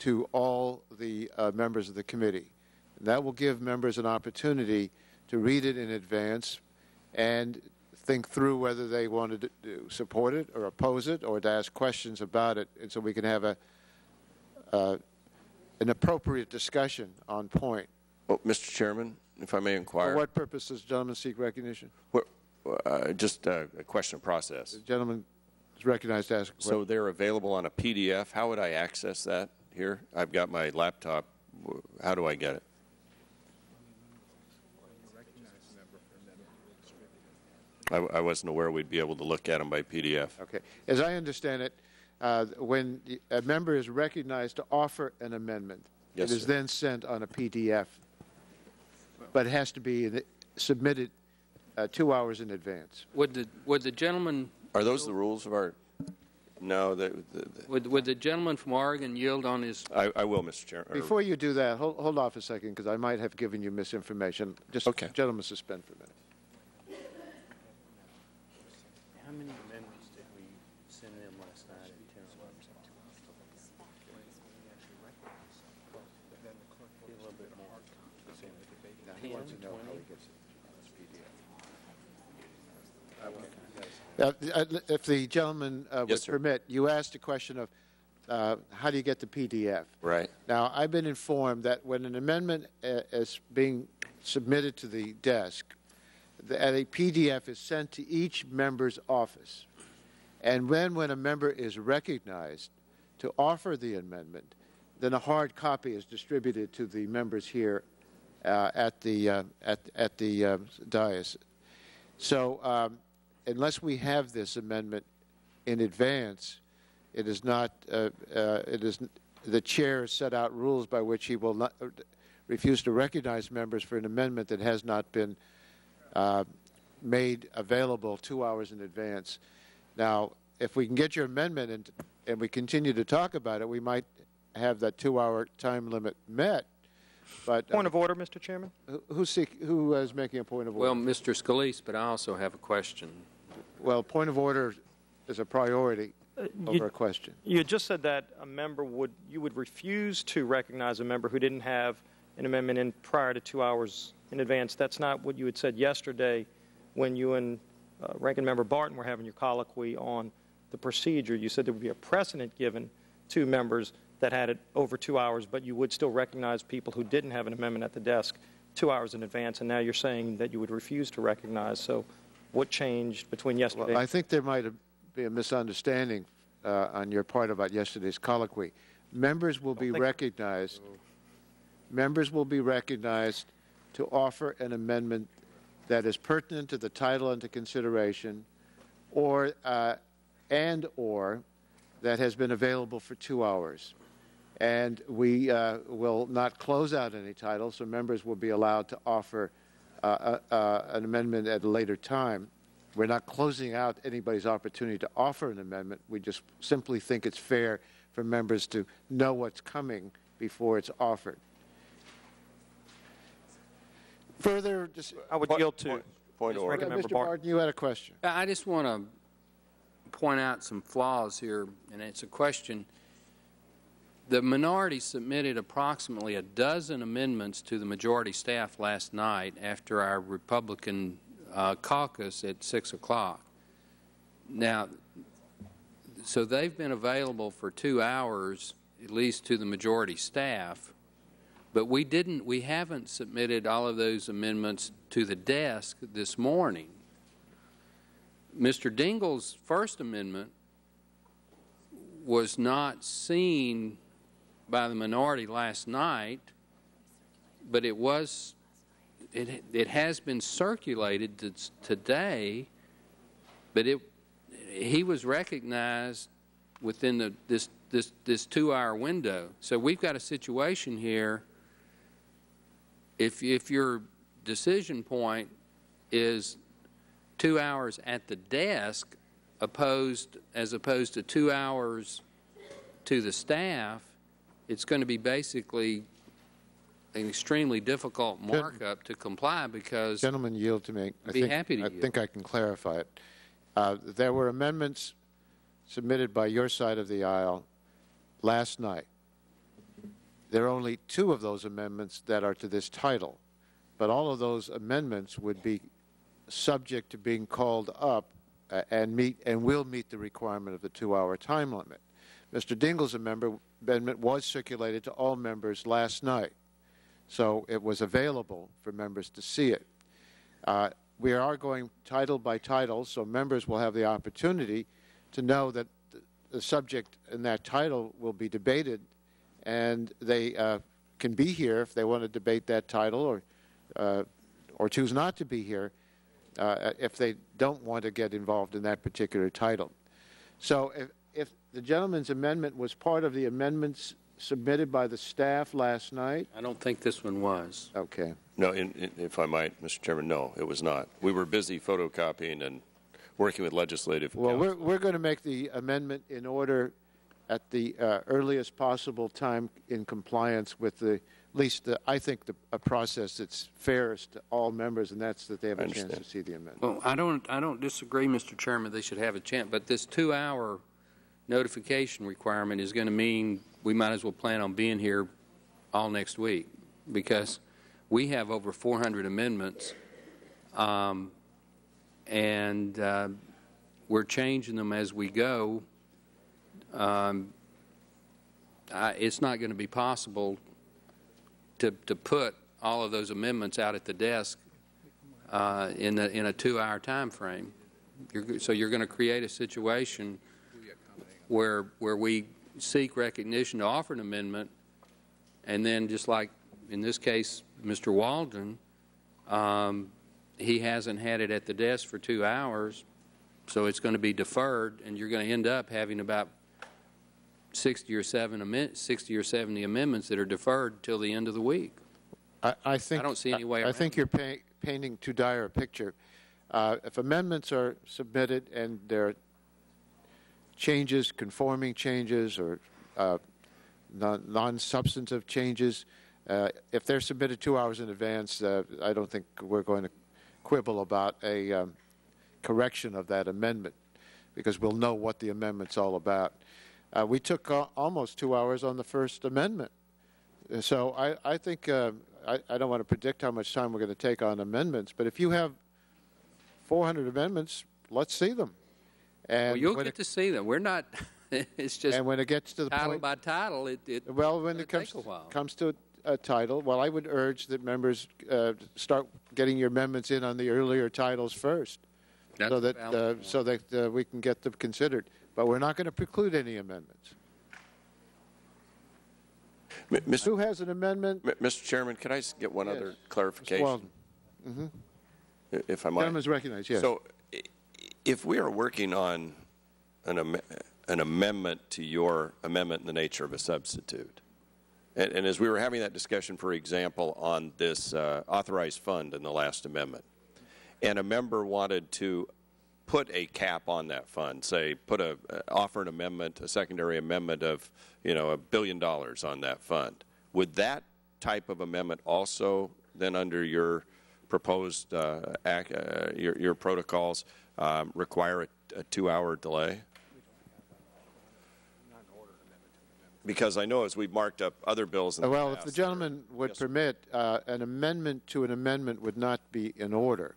to all the uh, members of the committee. That will give members an opportunity to read it in advance and think through whether they wanted to support it or oppose it or to ask questions about it, and so we can have a uh, an appropriate discussion on point. Mr. Chairman, if I may inquire. For what purpose does the gentleman seek recognition? What- uh, just uh, a question of process. The gentleman is recognized to ask a question. So they're available on a PDF. How would I access that here? I've got my laptop. How do I get it? I, I wasn't aware we'd be able to look at them by PDF. Okay. As I understand it, uh, when a member is recognized to offer an amendment, Yes, it is sir. then sent on a PDF, but it has to be in- submitted uh, two hours in advance. Would the, would the gentleman, Are those the rules of our? No, the, the, the- would, would the gentleman from Oregon yield on his, I, I will, Mr. Chair. Before you do that, hold, hold off a second, because I might have given you misinformation. Just, Okay. gentlemen, suspend for a minute. How many amendments did we send in last night at 10 or 11? Be a little bit more. He wants to know how he gets Uh, If the gentleman uh, would Yes, permit, you asked a question of uh, how do you get the PDF? Right. Now, I've been informed that when an amendment uh, is being submitted to the desk, that a PDF is sent to each member's office. And when, when a member is recognized to offer the amendment, then a hard copy is distributed to the members here uh, at the, uh, at, at the uh, dais. So um, unless we have this amendment in advance, it is not, uh, uh, it is, the chair has set out rules by which he will not, refuse to recognize members for an amendment that has not been uh, made available two hours in advance. Now, if we can get your amendment and, and we continue to talk about it, we might have that two-hour time limit met. But uh, Point of order, Mr. Chairman? who, who's seek, who is making a point of order? well, Mr. Scalise, but I also have a question. Well, point of order is a priority over you- a question. You just said that a member would, you would refuse to recognize a member who didn't have an amendment in prior to two hours in advance. That's not what you had said yesterday when you and uh, Ranking Member Barton were having your colloquy on the procedure. You said there would be a precedent given to members that had it over two hours, but you would still recognize people who didn't have an amendment at the desk two hours in advance, and now you're saying that you would refuse to recognize. So what changed between yesterday? Well, I think there might be a misunderstanding uh, on your part about yesterday's colloquy. Members will be recognized. Members will be recognized to offer an amendment that is pertinent to the title under consideration, or uh, and or that has been available for two hours. And we uh, will not close out any titles, so members will be allowed to offer uh, uh, uh, an amendment at a later time. We're not closing out anybody's opportunity to offer an amendment. We just simply think it's fair for members to know what's coming before it's offered. Further, dis- I would yield to. Point of order. Ranking Member Mr. Barton. Barton, you had a question. I just want to point out some flaws here, and it's a question. The minority submitted approximately a dozen amendments to the majority staff last night after our Republican uh, caucus at 6 o'clock. Now, so they've been available for two hours, at least to the majority staff, but we didn't, we haven't submitted all of those amendments to the desk this morning. Mr. Dingell's first amendment was not seen by the minority last night, but it was, it, it has been circulated to, today, but it, he was recognized within the, this, this, this two-hour window. So we've got a situation here, if, if your decision point is two hours at the desk opposed, as opposed to two hours to the staff, it's going to be basically an extremely difficult markup to comply because Gentlemen, yield to me. I Be think, happy to I yield. think I can clarify it. Uh, There were amendments submitted by your side of the aisle last night. There are only two of those amendments that are to this title, but all of those amendments would be subject to being called up uh, and meet, and will meet the requirement of the two-hour time limit. Mr. Dingell's amendment amendment was circulated to all members last night, so it was available for members to see it. Uh, We are going title by title, so members will have the opportunity to know that th- the subject in that title will be debated, and they uh, can be here if they want to debate that title or, uh, or choose not to be here uh, if they don't want to get involved in that particular title. So if, if the gentleman's amendment was part of the amendments submitted by the staff last night? I don't think this one was. Okay. No, in, in, if I might, Mr. Chairman, no, it was not. We were busy photocopying and working with legislative Well, counsel. we're, we're going to make the amendment in order at the uh, earliest possible time in compliance with the, at least, the, I think, the, a process that's fairest to all members, and that's that they have a chance to see the amendment. Well, I don't, I don't disagree, Mr. Chairman, they should have a chance, but this two-hour notification requirement is going to mean we might as well plan on being here all next week, because we have over 400 amendments, um, and uh, we're changing them as we go. Um, I, it's not going to be possible to, to put all of those amendments out at the desk uh, in, a, in a two-hour time frame. You're, so you're going to create a situation where, where we seek recognition to offer an amendment, and then just like in this case, Mr. Walden, um, he hasn't had it at the desk for two hours, so it's going to be deferred, and you're going to end up having about 60 or, seven 60 or 70 amendments that are deferred till the end of the week. I, I think I don't see any way I around think you're pa- painting too dire a picture. Uh, if amendments are submitted and there are changes, conforming changes, or uh, non- non-substantive changes, uh, if they're submitted two hours in advance, uh, I don't think we're going to quibble about a um, correction of that amendment because we'll know what the amendment's all about. Uh, we took almost two hours on the First Amendment. So I, I think, uh, I, I don't want to predict how much time we're going to take on amendments, but if you have 400 amendments, let's see them. And Well, you'll get it- to see them. We're not, it's just And when it gets to the title point- by title, it, it Well, when it'll comes, a while. comes to a title, well, I would urge that members uh, start getting your amendments in on the earlier titles first, That's so that uh, so that uh, we can get them considered. But we're not going to preclude any amendments. Who has an amendment? M- Mr. Chairman, could I get one Yes. other Mr. clarification? Walden. Mhm. i- If I might. Gentleman's recognized, yes. So i- if we are working on an, am- an amendment to your amendment in the nature of a substitute, and, and as we were having that discussion, for example, on this uh, authorized fund in the last amendment, and a member wanted to put a cap on that fund, say, put a, uh, offer an amendment, a secondary amendment of, you know, a billion dollars on that fund, would that type of amendment also then under your proposed uh, act, uh, your, your protocols um, require a, a two-hour delay? Because I know as we've marked up other bills in the Well, if the gentleman would permit, uh, an amendment to an amendment would not be in order.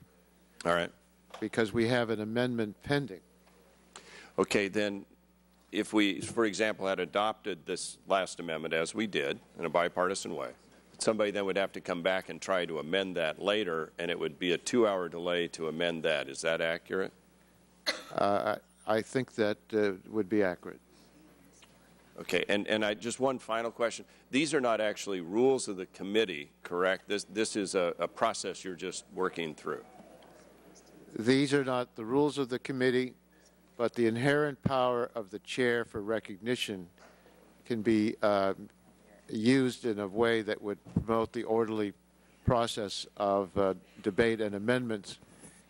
All right. Because we have an amendment pending. Okay, then, if we, for example, had adopted this last amendment as we did in a bipartisan way, somebody then would have to come back and try to amend that later, and it would be a two-hour delay to amend that. Is that accurate? Uh, I, I think that uh, would be accurate. Okay, and, and I, just one final question. These are not actually rules of the committee, correct? This, this is a, a process you're just working through. These are not the rules of the committee, but the inherent power of the chair for recognition can be uh, used in a way that would promote the orderly process of uh, debate and amendments,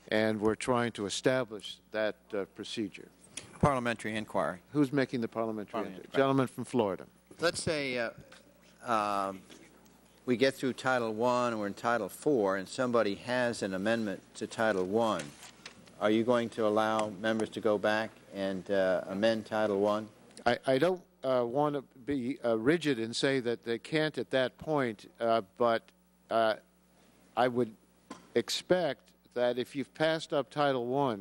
and we're trying to establish that uh, procedure. Parliamentary inquiry. Who's making the parliamentary inquiry? Gentleman from Florida. Let's say uh, um, we get through Title One, and we're in Title Four, and somebody has an amendment to Title One. Are you going to allow members to go back and uh, amend Title One? I, I don't uh, want to be uh, rigid and say that they can't at that point, uh, but uh, I would expect that if you've passed up Title I,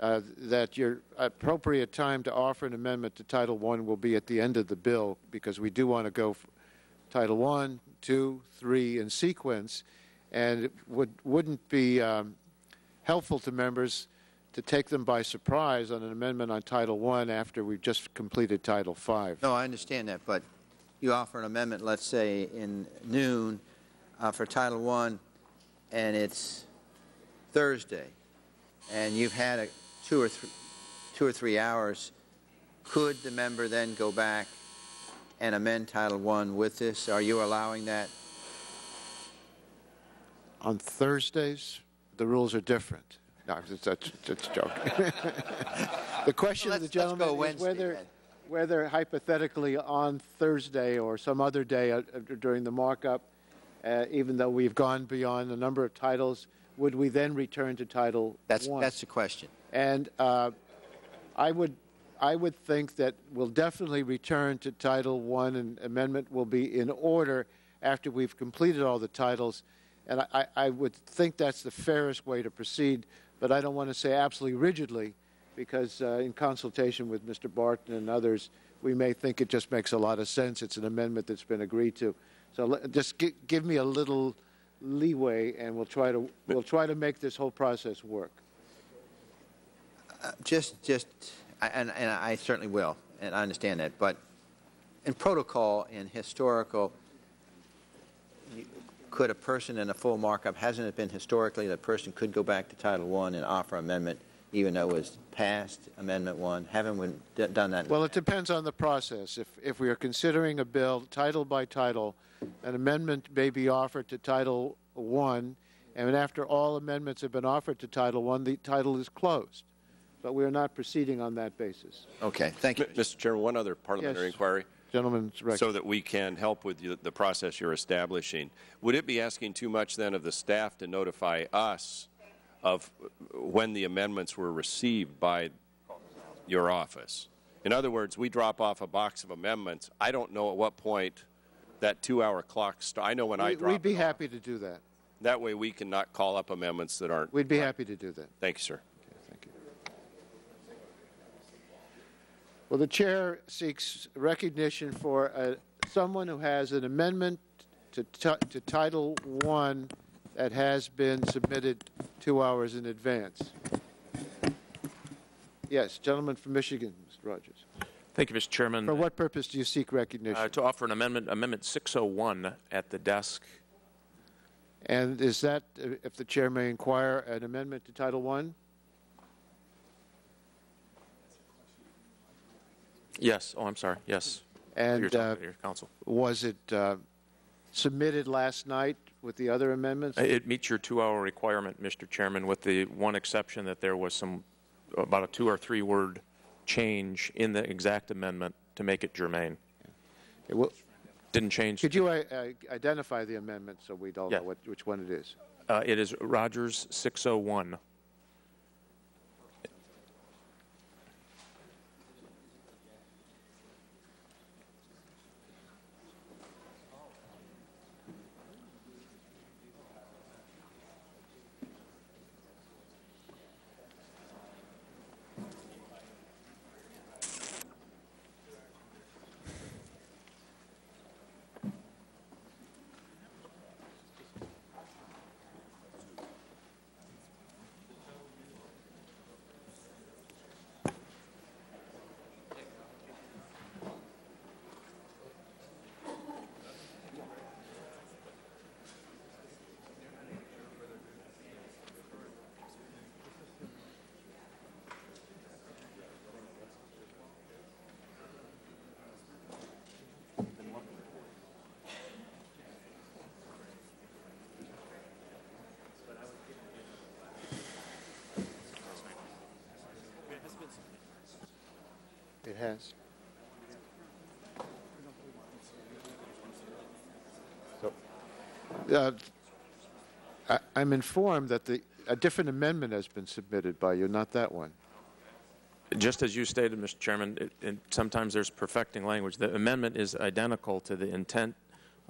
uh, that your appropriate time to offer an amendment to Title I will be at the end of the bill because we do want to go Title I, II, III in sequence, and it would, wouldn't be um, helpful to members to take them by surprise on an amendment on Title I after we've just completed Title V. No, I understand that, but you offer an amendment, let's say, in noon uh, for Title I, and it's Thursday, and you've had a, two or three, two or three hours. Could the member then go back and amend Title I with this? Are you allowing that? On Thursdays, the rules are different. No, it's, it's, it's a joke. the question Well, of the let's- let's go gentleman is Wednesday whether, then. whether hypothetically on Thursday or some other day uh, uh, during the markup, uh, even though we've gone beyond a number of titles, would we then return to Title That's, I? that's the question. And uh, I would, I would think that we'll definitely return to Title I, and amendment will be in order after we've completed all the titles. And I, I I would think that's the fairest way to proceed, but I don't want to say absolutely rigidly, because uh, in consultation with Mr. Barton and others, we may think it just makes a lot of sense. It's an amendment that's been agreed to. So just gi- give me a little leeway, and we'll try to we'll try to make this whole process work. Uh, just, just, and, and I certainly will, and I understand that, but in protocol, in historical, could a person in a full markup, hasn't it been historically that a person could go back to Title I and offer amendment, even though it was past Amendment One? Haven't we d- done that? Well, it depends on the process. If, if we are considering a bill title by title, an amendment may be offered to Title I, and after all amendments have been offered to Title I, the title is closed. But we are not proceeding on that basis. Okay, thank you. Mr. Chairman, one other parliamentary Yes. inquiry. Gentleman's recognized. So that we can help with you- the process you're establishing. Would it be asking too much then of the staff to notify us of when the amendments were received by your office? In other words, we drop off a box of amendments. I don't know at what point that two-hour clock starts. I know when I drop We'd be it off. happy to do that. That way we can not call up amendments that aren't. We'd be happy to do that. Thank you, sir. Well, the chair seeks recognition for uh, someone who has an amendment to, to Title I that has been submitted two hours in advance. Yes, gentleman from Michigan, Mr. Rogers. Thank you, Mr. Chairman. For what purpose do you seek recognition? Uh, to offer an amendment, Amendment 601 at the desk. And is that, uh, if the chair may inquire, an amendment to Title I? Yes. Oh, I'm sorry. Yes. And uh, your counsel. was it uh, submitted last night with the other amendments? It meets your two-hour requirement, Mr. Chairman, with the one exception that there was some, about a two or three-word change in the exact amendment to make it germane. It Didn't change. Could you uh, uh, identify the amendment so we all Yeah. know what, which one it is? Uh, it is Rogers 601. Uh, I- I'm informed that the, a different amendment has been submitted by you, not that one. Just as you stated, Mr. Chairman, it, it, sometimes there's perfecting language. The amendment is identical to the intent.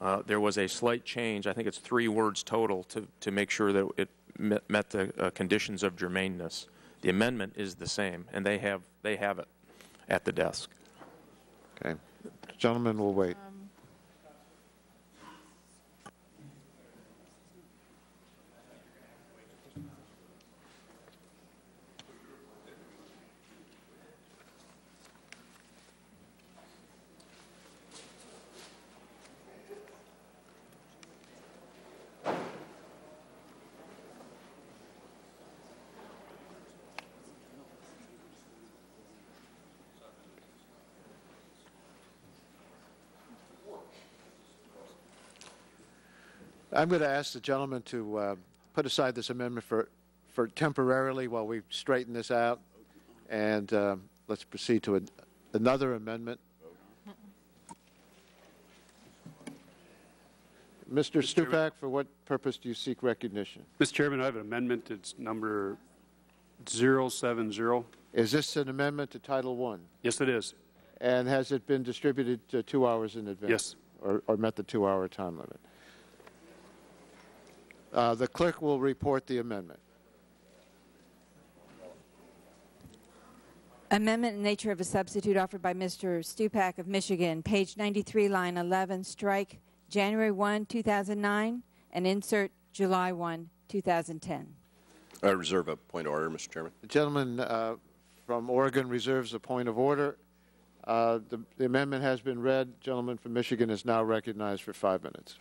Uh, there was a slight change. I think it's three words total to, to make sure that it met, met the uh, conditions of germaneness. The amendment is the same, and they have they have it at the desk. Okay. Gentlemen will wait. I'm going to ask the gentleman to uh, put aside this amendment for, for temporarily while we straighten this out, and um, let's proceed to an another amendment. Mr. Stupak, for what purpose do you seek recognition? Mr. Chairman, I have an amendment. It's number 070. Is this an amendment to Title I? Yes, it is. And has it been distributed uh, two hours in advance? Yes. Or, or met the two-hour time limit? Uh, the clerk will report the amendment. Amendment in nature of a substitute offered by Mr. Stupak of Michigan, page 93, line 11, strike January 1, 2009, and insert July 1, 2010. I reserve a point of order, Mr. Chairman. The gentleman uh, from Oregon reserves a point of order. Uh, the, the amendment has been read. Gentleman from Michigan is now recognized for five minutes.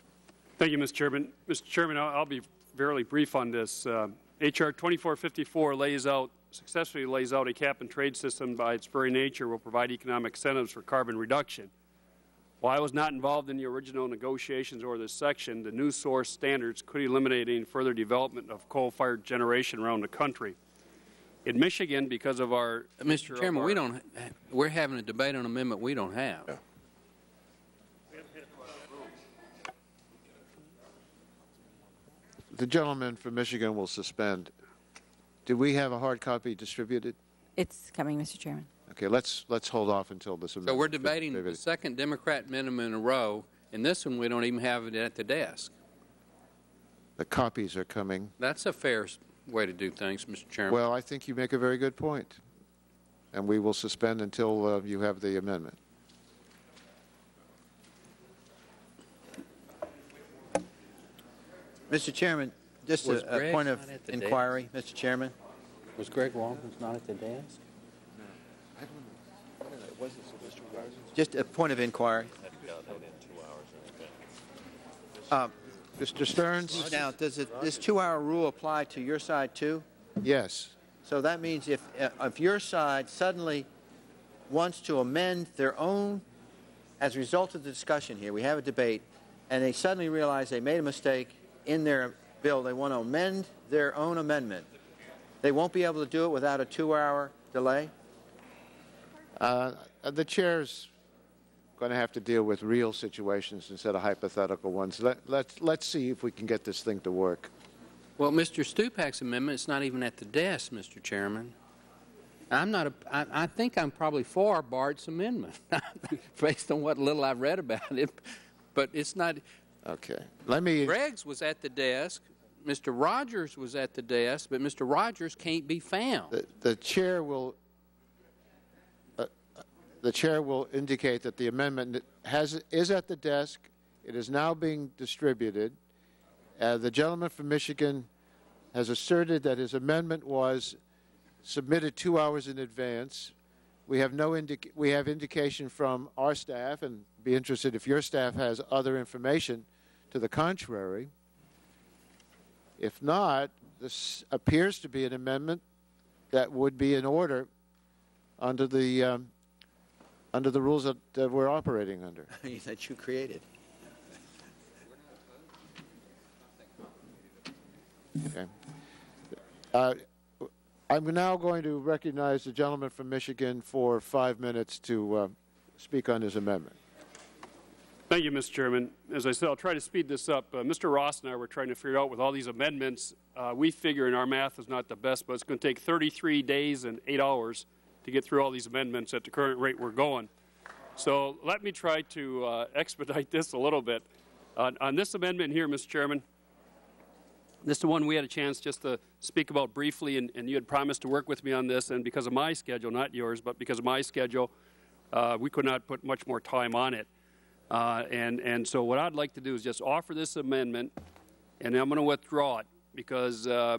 Thank you, Mr. Chairman. Mr. Chairman, I'll, I'll be fairly brief on this. Uh, H.R. 2454 lays out, successfully lays out a cap and trade system by its very nature will provide economic incentives for carbon reduction. While I was not involved in the original negotiations or this section, the new source standards could eliminate any further development of coal-fired generation around the country. In Michigan, because of our Mr. Chairman, we don't, we're having a debate on an amendment we don't have. The gentleman from Michigan will suspend. Do we have a hard copy distributed? It's coming, Mr. Chairman. Okay, let's let's hold off until this amendment. So we're debating the second Democrat minimum in a row, and this one we don't even have it at the desk. The copies are coming. That's a fair way to do things, Mr. Chairman. Well, I think you make a very good point, and we will suspend until uh, you have the amendment. Mr. Chairman, just Was a, a point of not at inquiry, Mr. Chairman. Was Greg Walden not at the desk? No. I don't know. It wasn't Mr. Garza. Just a point of inquiry. Uh, Mr. Stearns? Now, does it, this two-hour rule apply to your side too? Yes. So that means if, uh, if your side suddenly wants to amend their own, as a result of the discussion here, we have a debate, and they suddenly realize they made a mistake in their bill, they want to amend their own amendment, they won't be able to do it without a two-hour delay? Uh, the chair's going to have to deal with real situations instead of hypothetical ones. Let, let's, let's see if we can get this thing to work. Well, Mr. Stupak's amendment is not even at the desk, Mr. Chairman. I'm not a, I, I think I'm probably for Bart's amendment, based on what little I've read about it, but it's not. Okay. Let me. Greg's was at the desk. Mr. Rogers was at the desk, but Mr. Rogers can't be found. The, the chair will. Uh, the chair will indicate that the amendment has is at the desk. It is now being distributed. Uh, the gentleman from Michigan has asserted that his amendment was submitted two hours in advance. We have no indic- we have indication from our staff, and be interested if your staff has other information to the contrary. If not, this appears to be an amendment that would be in order under the um, under the rules that, we're operating under. that you created. Okay. Uh, I'm now going to recognize the gentleman from Michigan for five minutes to uh, speak on his amendment. Thank you, Mr. Chairman. As I said, I'll try to speed this up. Uh, Mr. Ross and I were trying to figure out with all these amendments, uh, we figure, and our math is not the best, but it's going to take 33 days and eight hours to get through all these amendments at the current rate we're going. So let me try to uh, expedite this a little bit. On, on this amendment here, Mr. Chairman, this is the one we had a chance just to speak about briefly, and, and you had promised to work with me on this, and because of my schedule, not yours, but because of my schedule, uh, we could not put much more time on it. Uh, and, and so what I'd like to do is just offer this amendment, and I'm going to withdraw it because uh,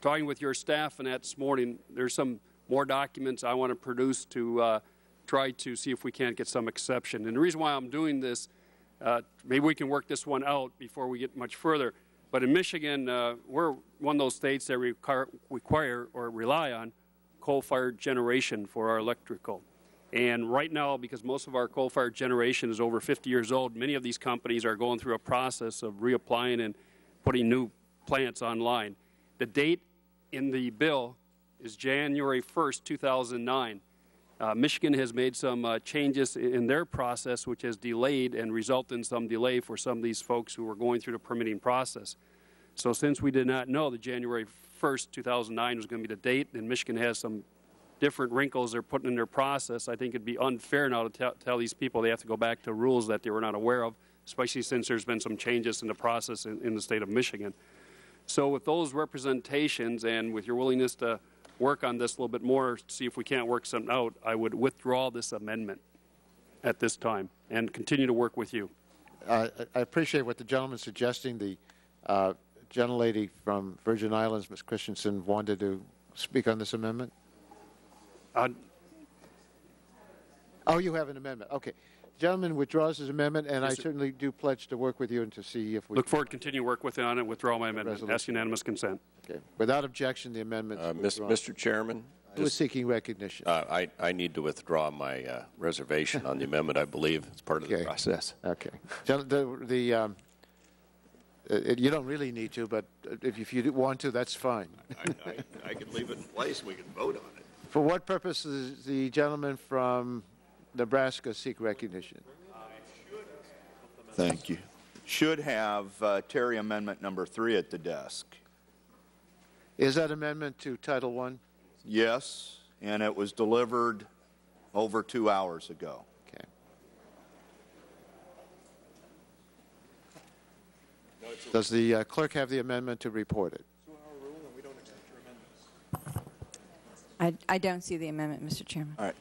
talking with your staff and that this morning, there's some more documents I want to produce to uh, try to see if we can't get some exception. And the reason why I'm doing this, uh, maybe we can work this one out before we get much further. But in Michigan, uh, we're one of those states that require, require or rely on coal-fired generation for our electrical. And right now, because most of our coal-fired generation is over 50 years old, many of these companies are going through a process of reapplying and putting new plants online. The date in the bill is January 1st, 2009. Uh, Michigan has made some uh, changes in their process, which has delayed and resulted in some delay for some of these folks who are going through the permitting process. So since we did not know that January 1st, 2009 was going to be the date, and Michigan has some different wrinkles they're putting in their process, I think it'd be unfair now to tell, tell these people they have to go back to rules that they were not aware of, especially since there's been some changes in the process in, in the state of Michigan. So with those representations and with your willingness to work on this a little bit more, see if we can't work something out, I would withdraw this amendment at this time and continue to work with you. Uh, I appreciate what the gentleman's suggesting. The uh, gentlelady from Virgin Islands, Ms. Christensen, wanted to speak on this amendment. Uh, oh, you have an amendment. Okay. The gentleman withdraws his amendment, and Yes, I sir. certainly do pledge to work with you and to see if we Look forward to continue work with you on it, withdraw my amendment, Resolution. ask unanimous consent. Okay. Without objection, the amendment Uh, is withdrawn. Mr. Chairman? I was seeking recognition. Uh, I, I need to withdraw my uh, reservation on the amendment, I believe. It's part of the process. Okay. Gen- The, the, um, uh, you don't really need to, but if, if you want to, that's fine. I, I, I could leave it in place, and we can vote on it. For what purpose does the gentleman from Nebraska seek recognition? Thank you. Should have uh, Terry Amendment Number Three at the desk. Is that amendment to Title I? Yes, and it was delivered over two hours ago. Okay. Does the uh, clerk have the amendment to report it? I, I don't see the amendment, Mr. Chairman. All right.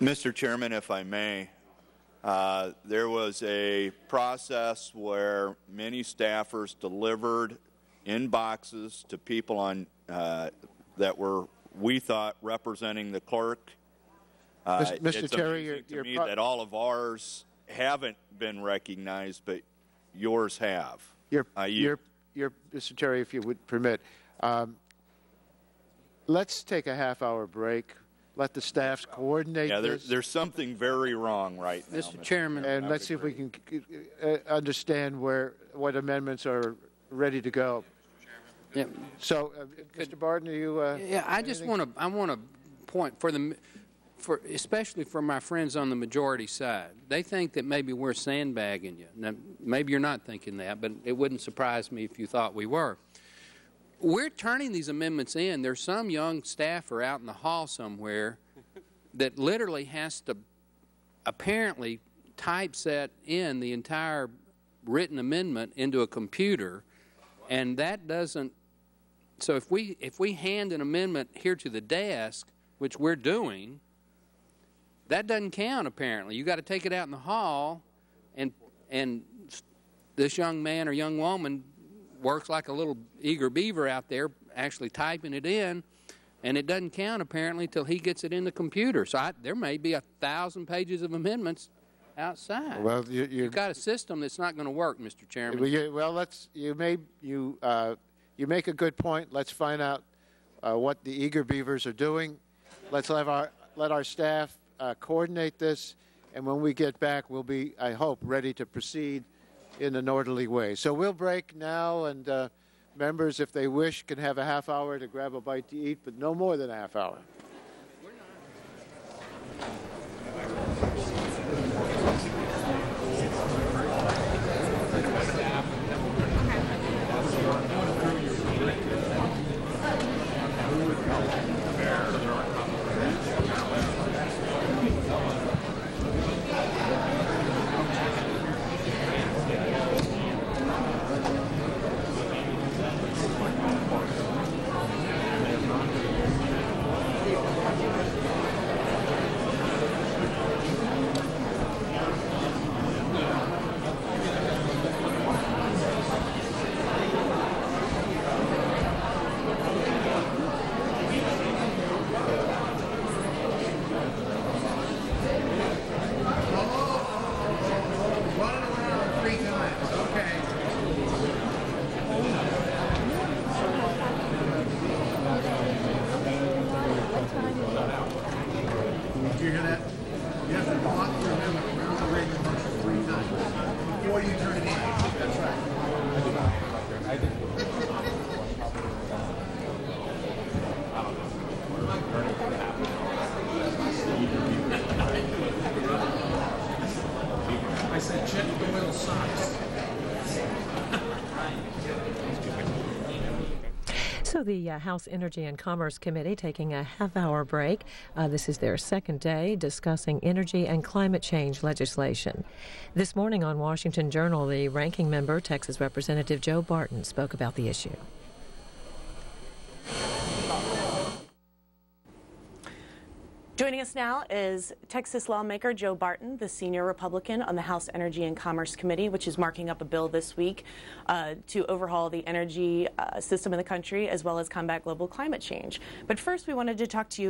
Mr. Chairman, if I may, uh, there was a process where many staffers delivered in boxes to people on uh, that were, we thought, representing the clerk. Uh, Mr. Mr. it's Terry, amazing your- to your me pro- that all of ours haven't been recognized, but yours have. Your, Uh, you- your, your, Mr. Terry, if you would permit, um, let's take a half-hour break. Let the staffs coordinate Yeah, there, this. there's something very wrong right now. Mr. Chairman. And I let's would see if we can uh, understand where, what amendments are ready to go. Yeah. So, uh, Mr. Barton, are you? uh, Yeah, I just want to, I want to point for the, for, especially for my friends on the majority side. They think that maybe we're sandbagging you. Now, maybe you're not thinking that, but it wouldn't surprise me if you thought we were. We're turning these amendments in. There's some young staffer out in the hall somewhere that literally has to apparently typeset in the entire written amendment into a computer, and that doesn't so if we if we hand an amendment here to the desk, which we're doing, that doesn't count apparently. You got to take it out in the hall, and and this young man or young woman works like a little eager beaver out there, actually typing it in, and it doesn't count apparently till he gets it in the computer. So I, there may be a thousand pages of amendments outside. Well, you, You've got a system that's not going to work, Mr. Chairman. Well, you, well, let's. You may you uh, you make a good point. Let's find out uh, what the eager beavers are doing. Let's have our let our staff uh, coordinate this, and when we get back, we'll be, I hope, ready to proceed in an orderly way. So we'll break now, and uh, Members, if they wish, can have a half hour to grab a bite to eat, but no more than a half hour. Did you hear that? You have to walk your amendment around the ring three times before you turn it in. That's right. I said check Doyle socks. So the uh, House Energy and Commerce Committee taking a half-hour break. Uh, this is their second day discussing energy and climate change legislation. This morning on Washington Journal, the ranking member, Texas Representative Joe Barton, spoke about the issue. Joining us now is Texas lawmaker Joe Barton, the senior Republican on the House Energy and Commerce Committee, which is marking up a bill this week uh, to overhaul the energy uh, system in the country as well as combat global climate change. But first, we wanted to talk to you.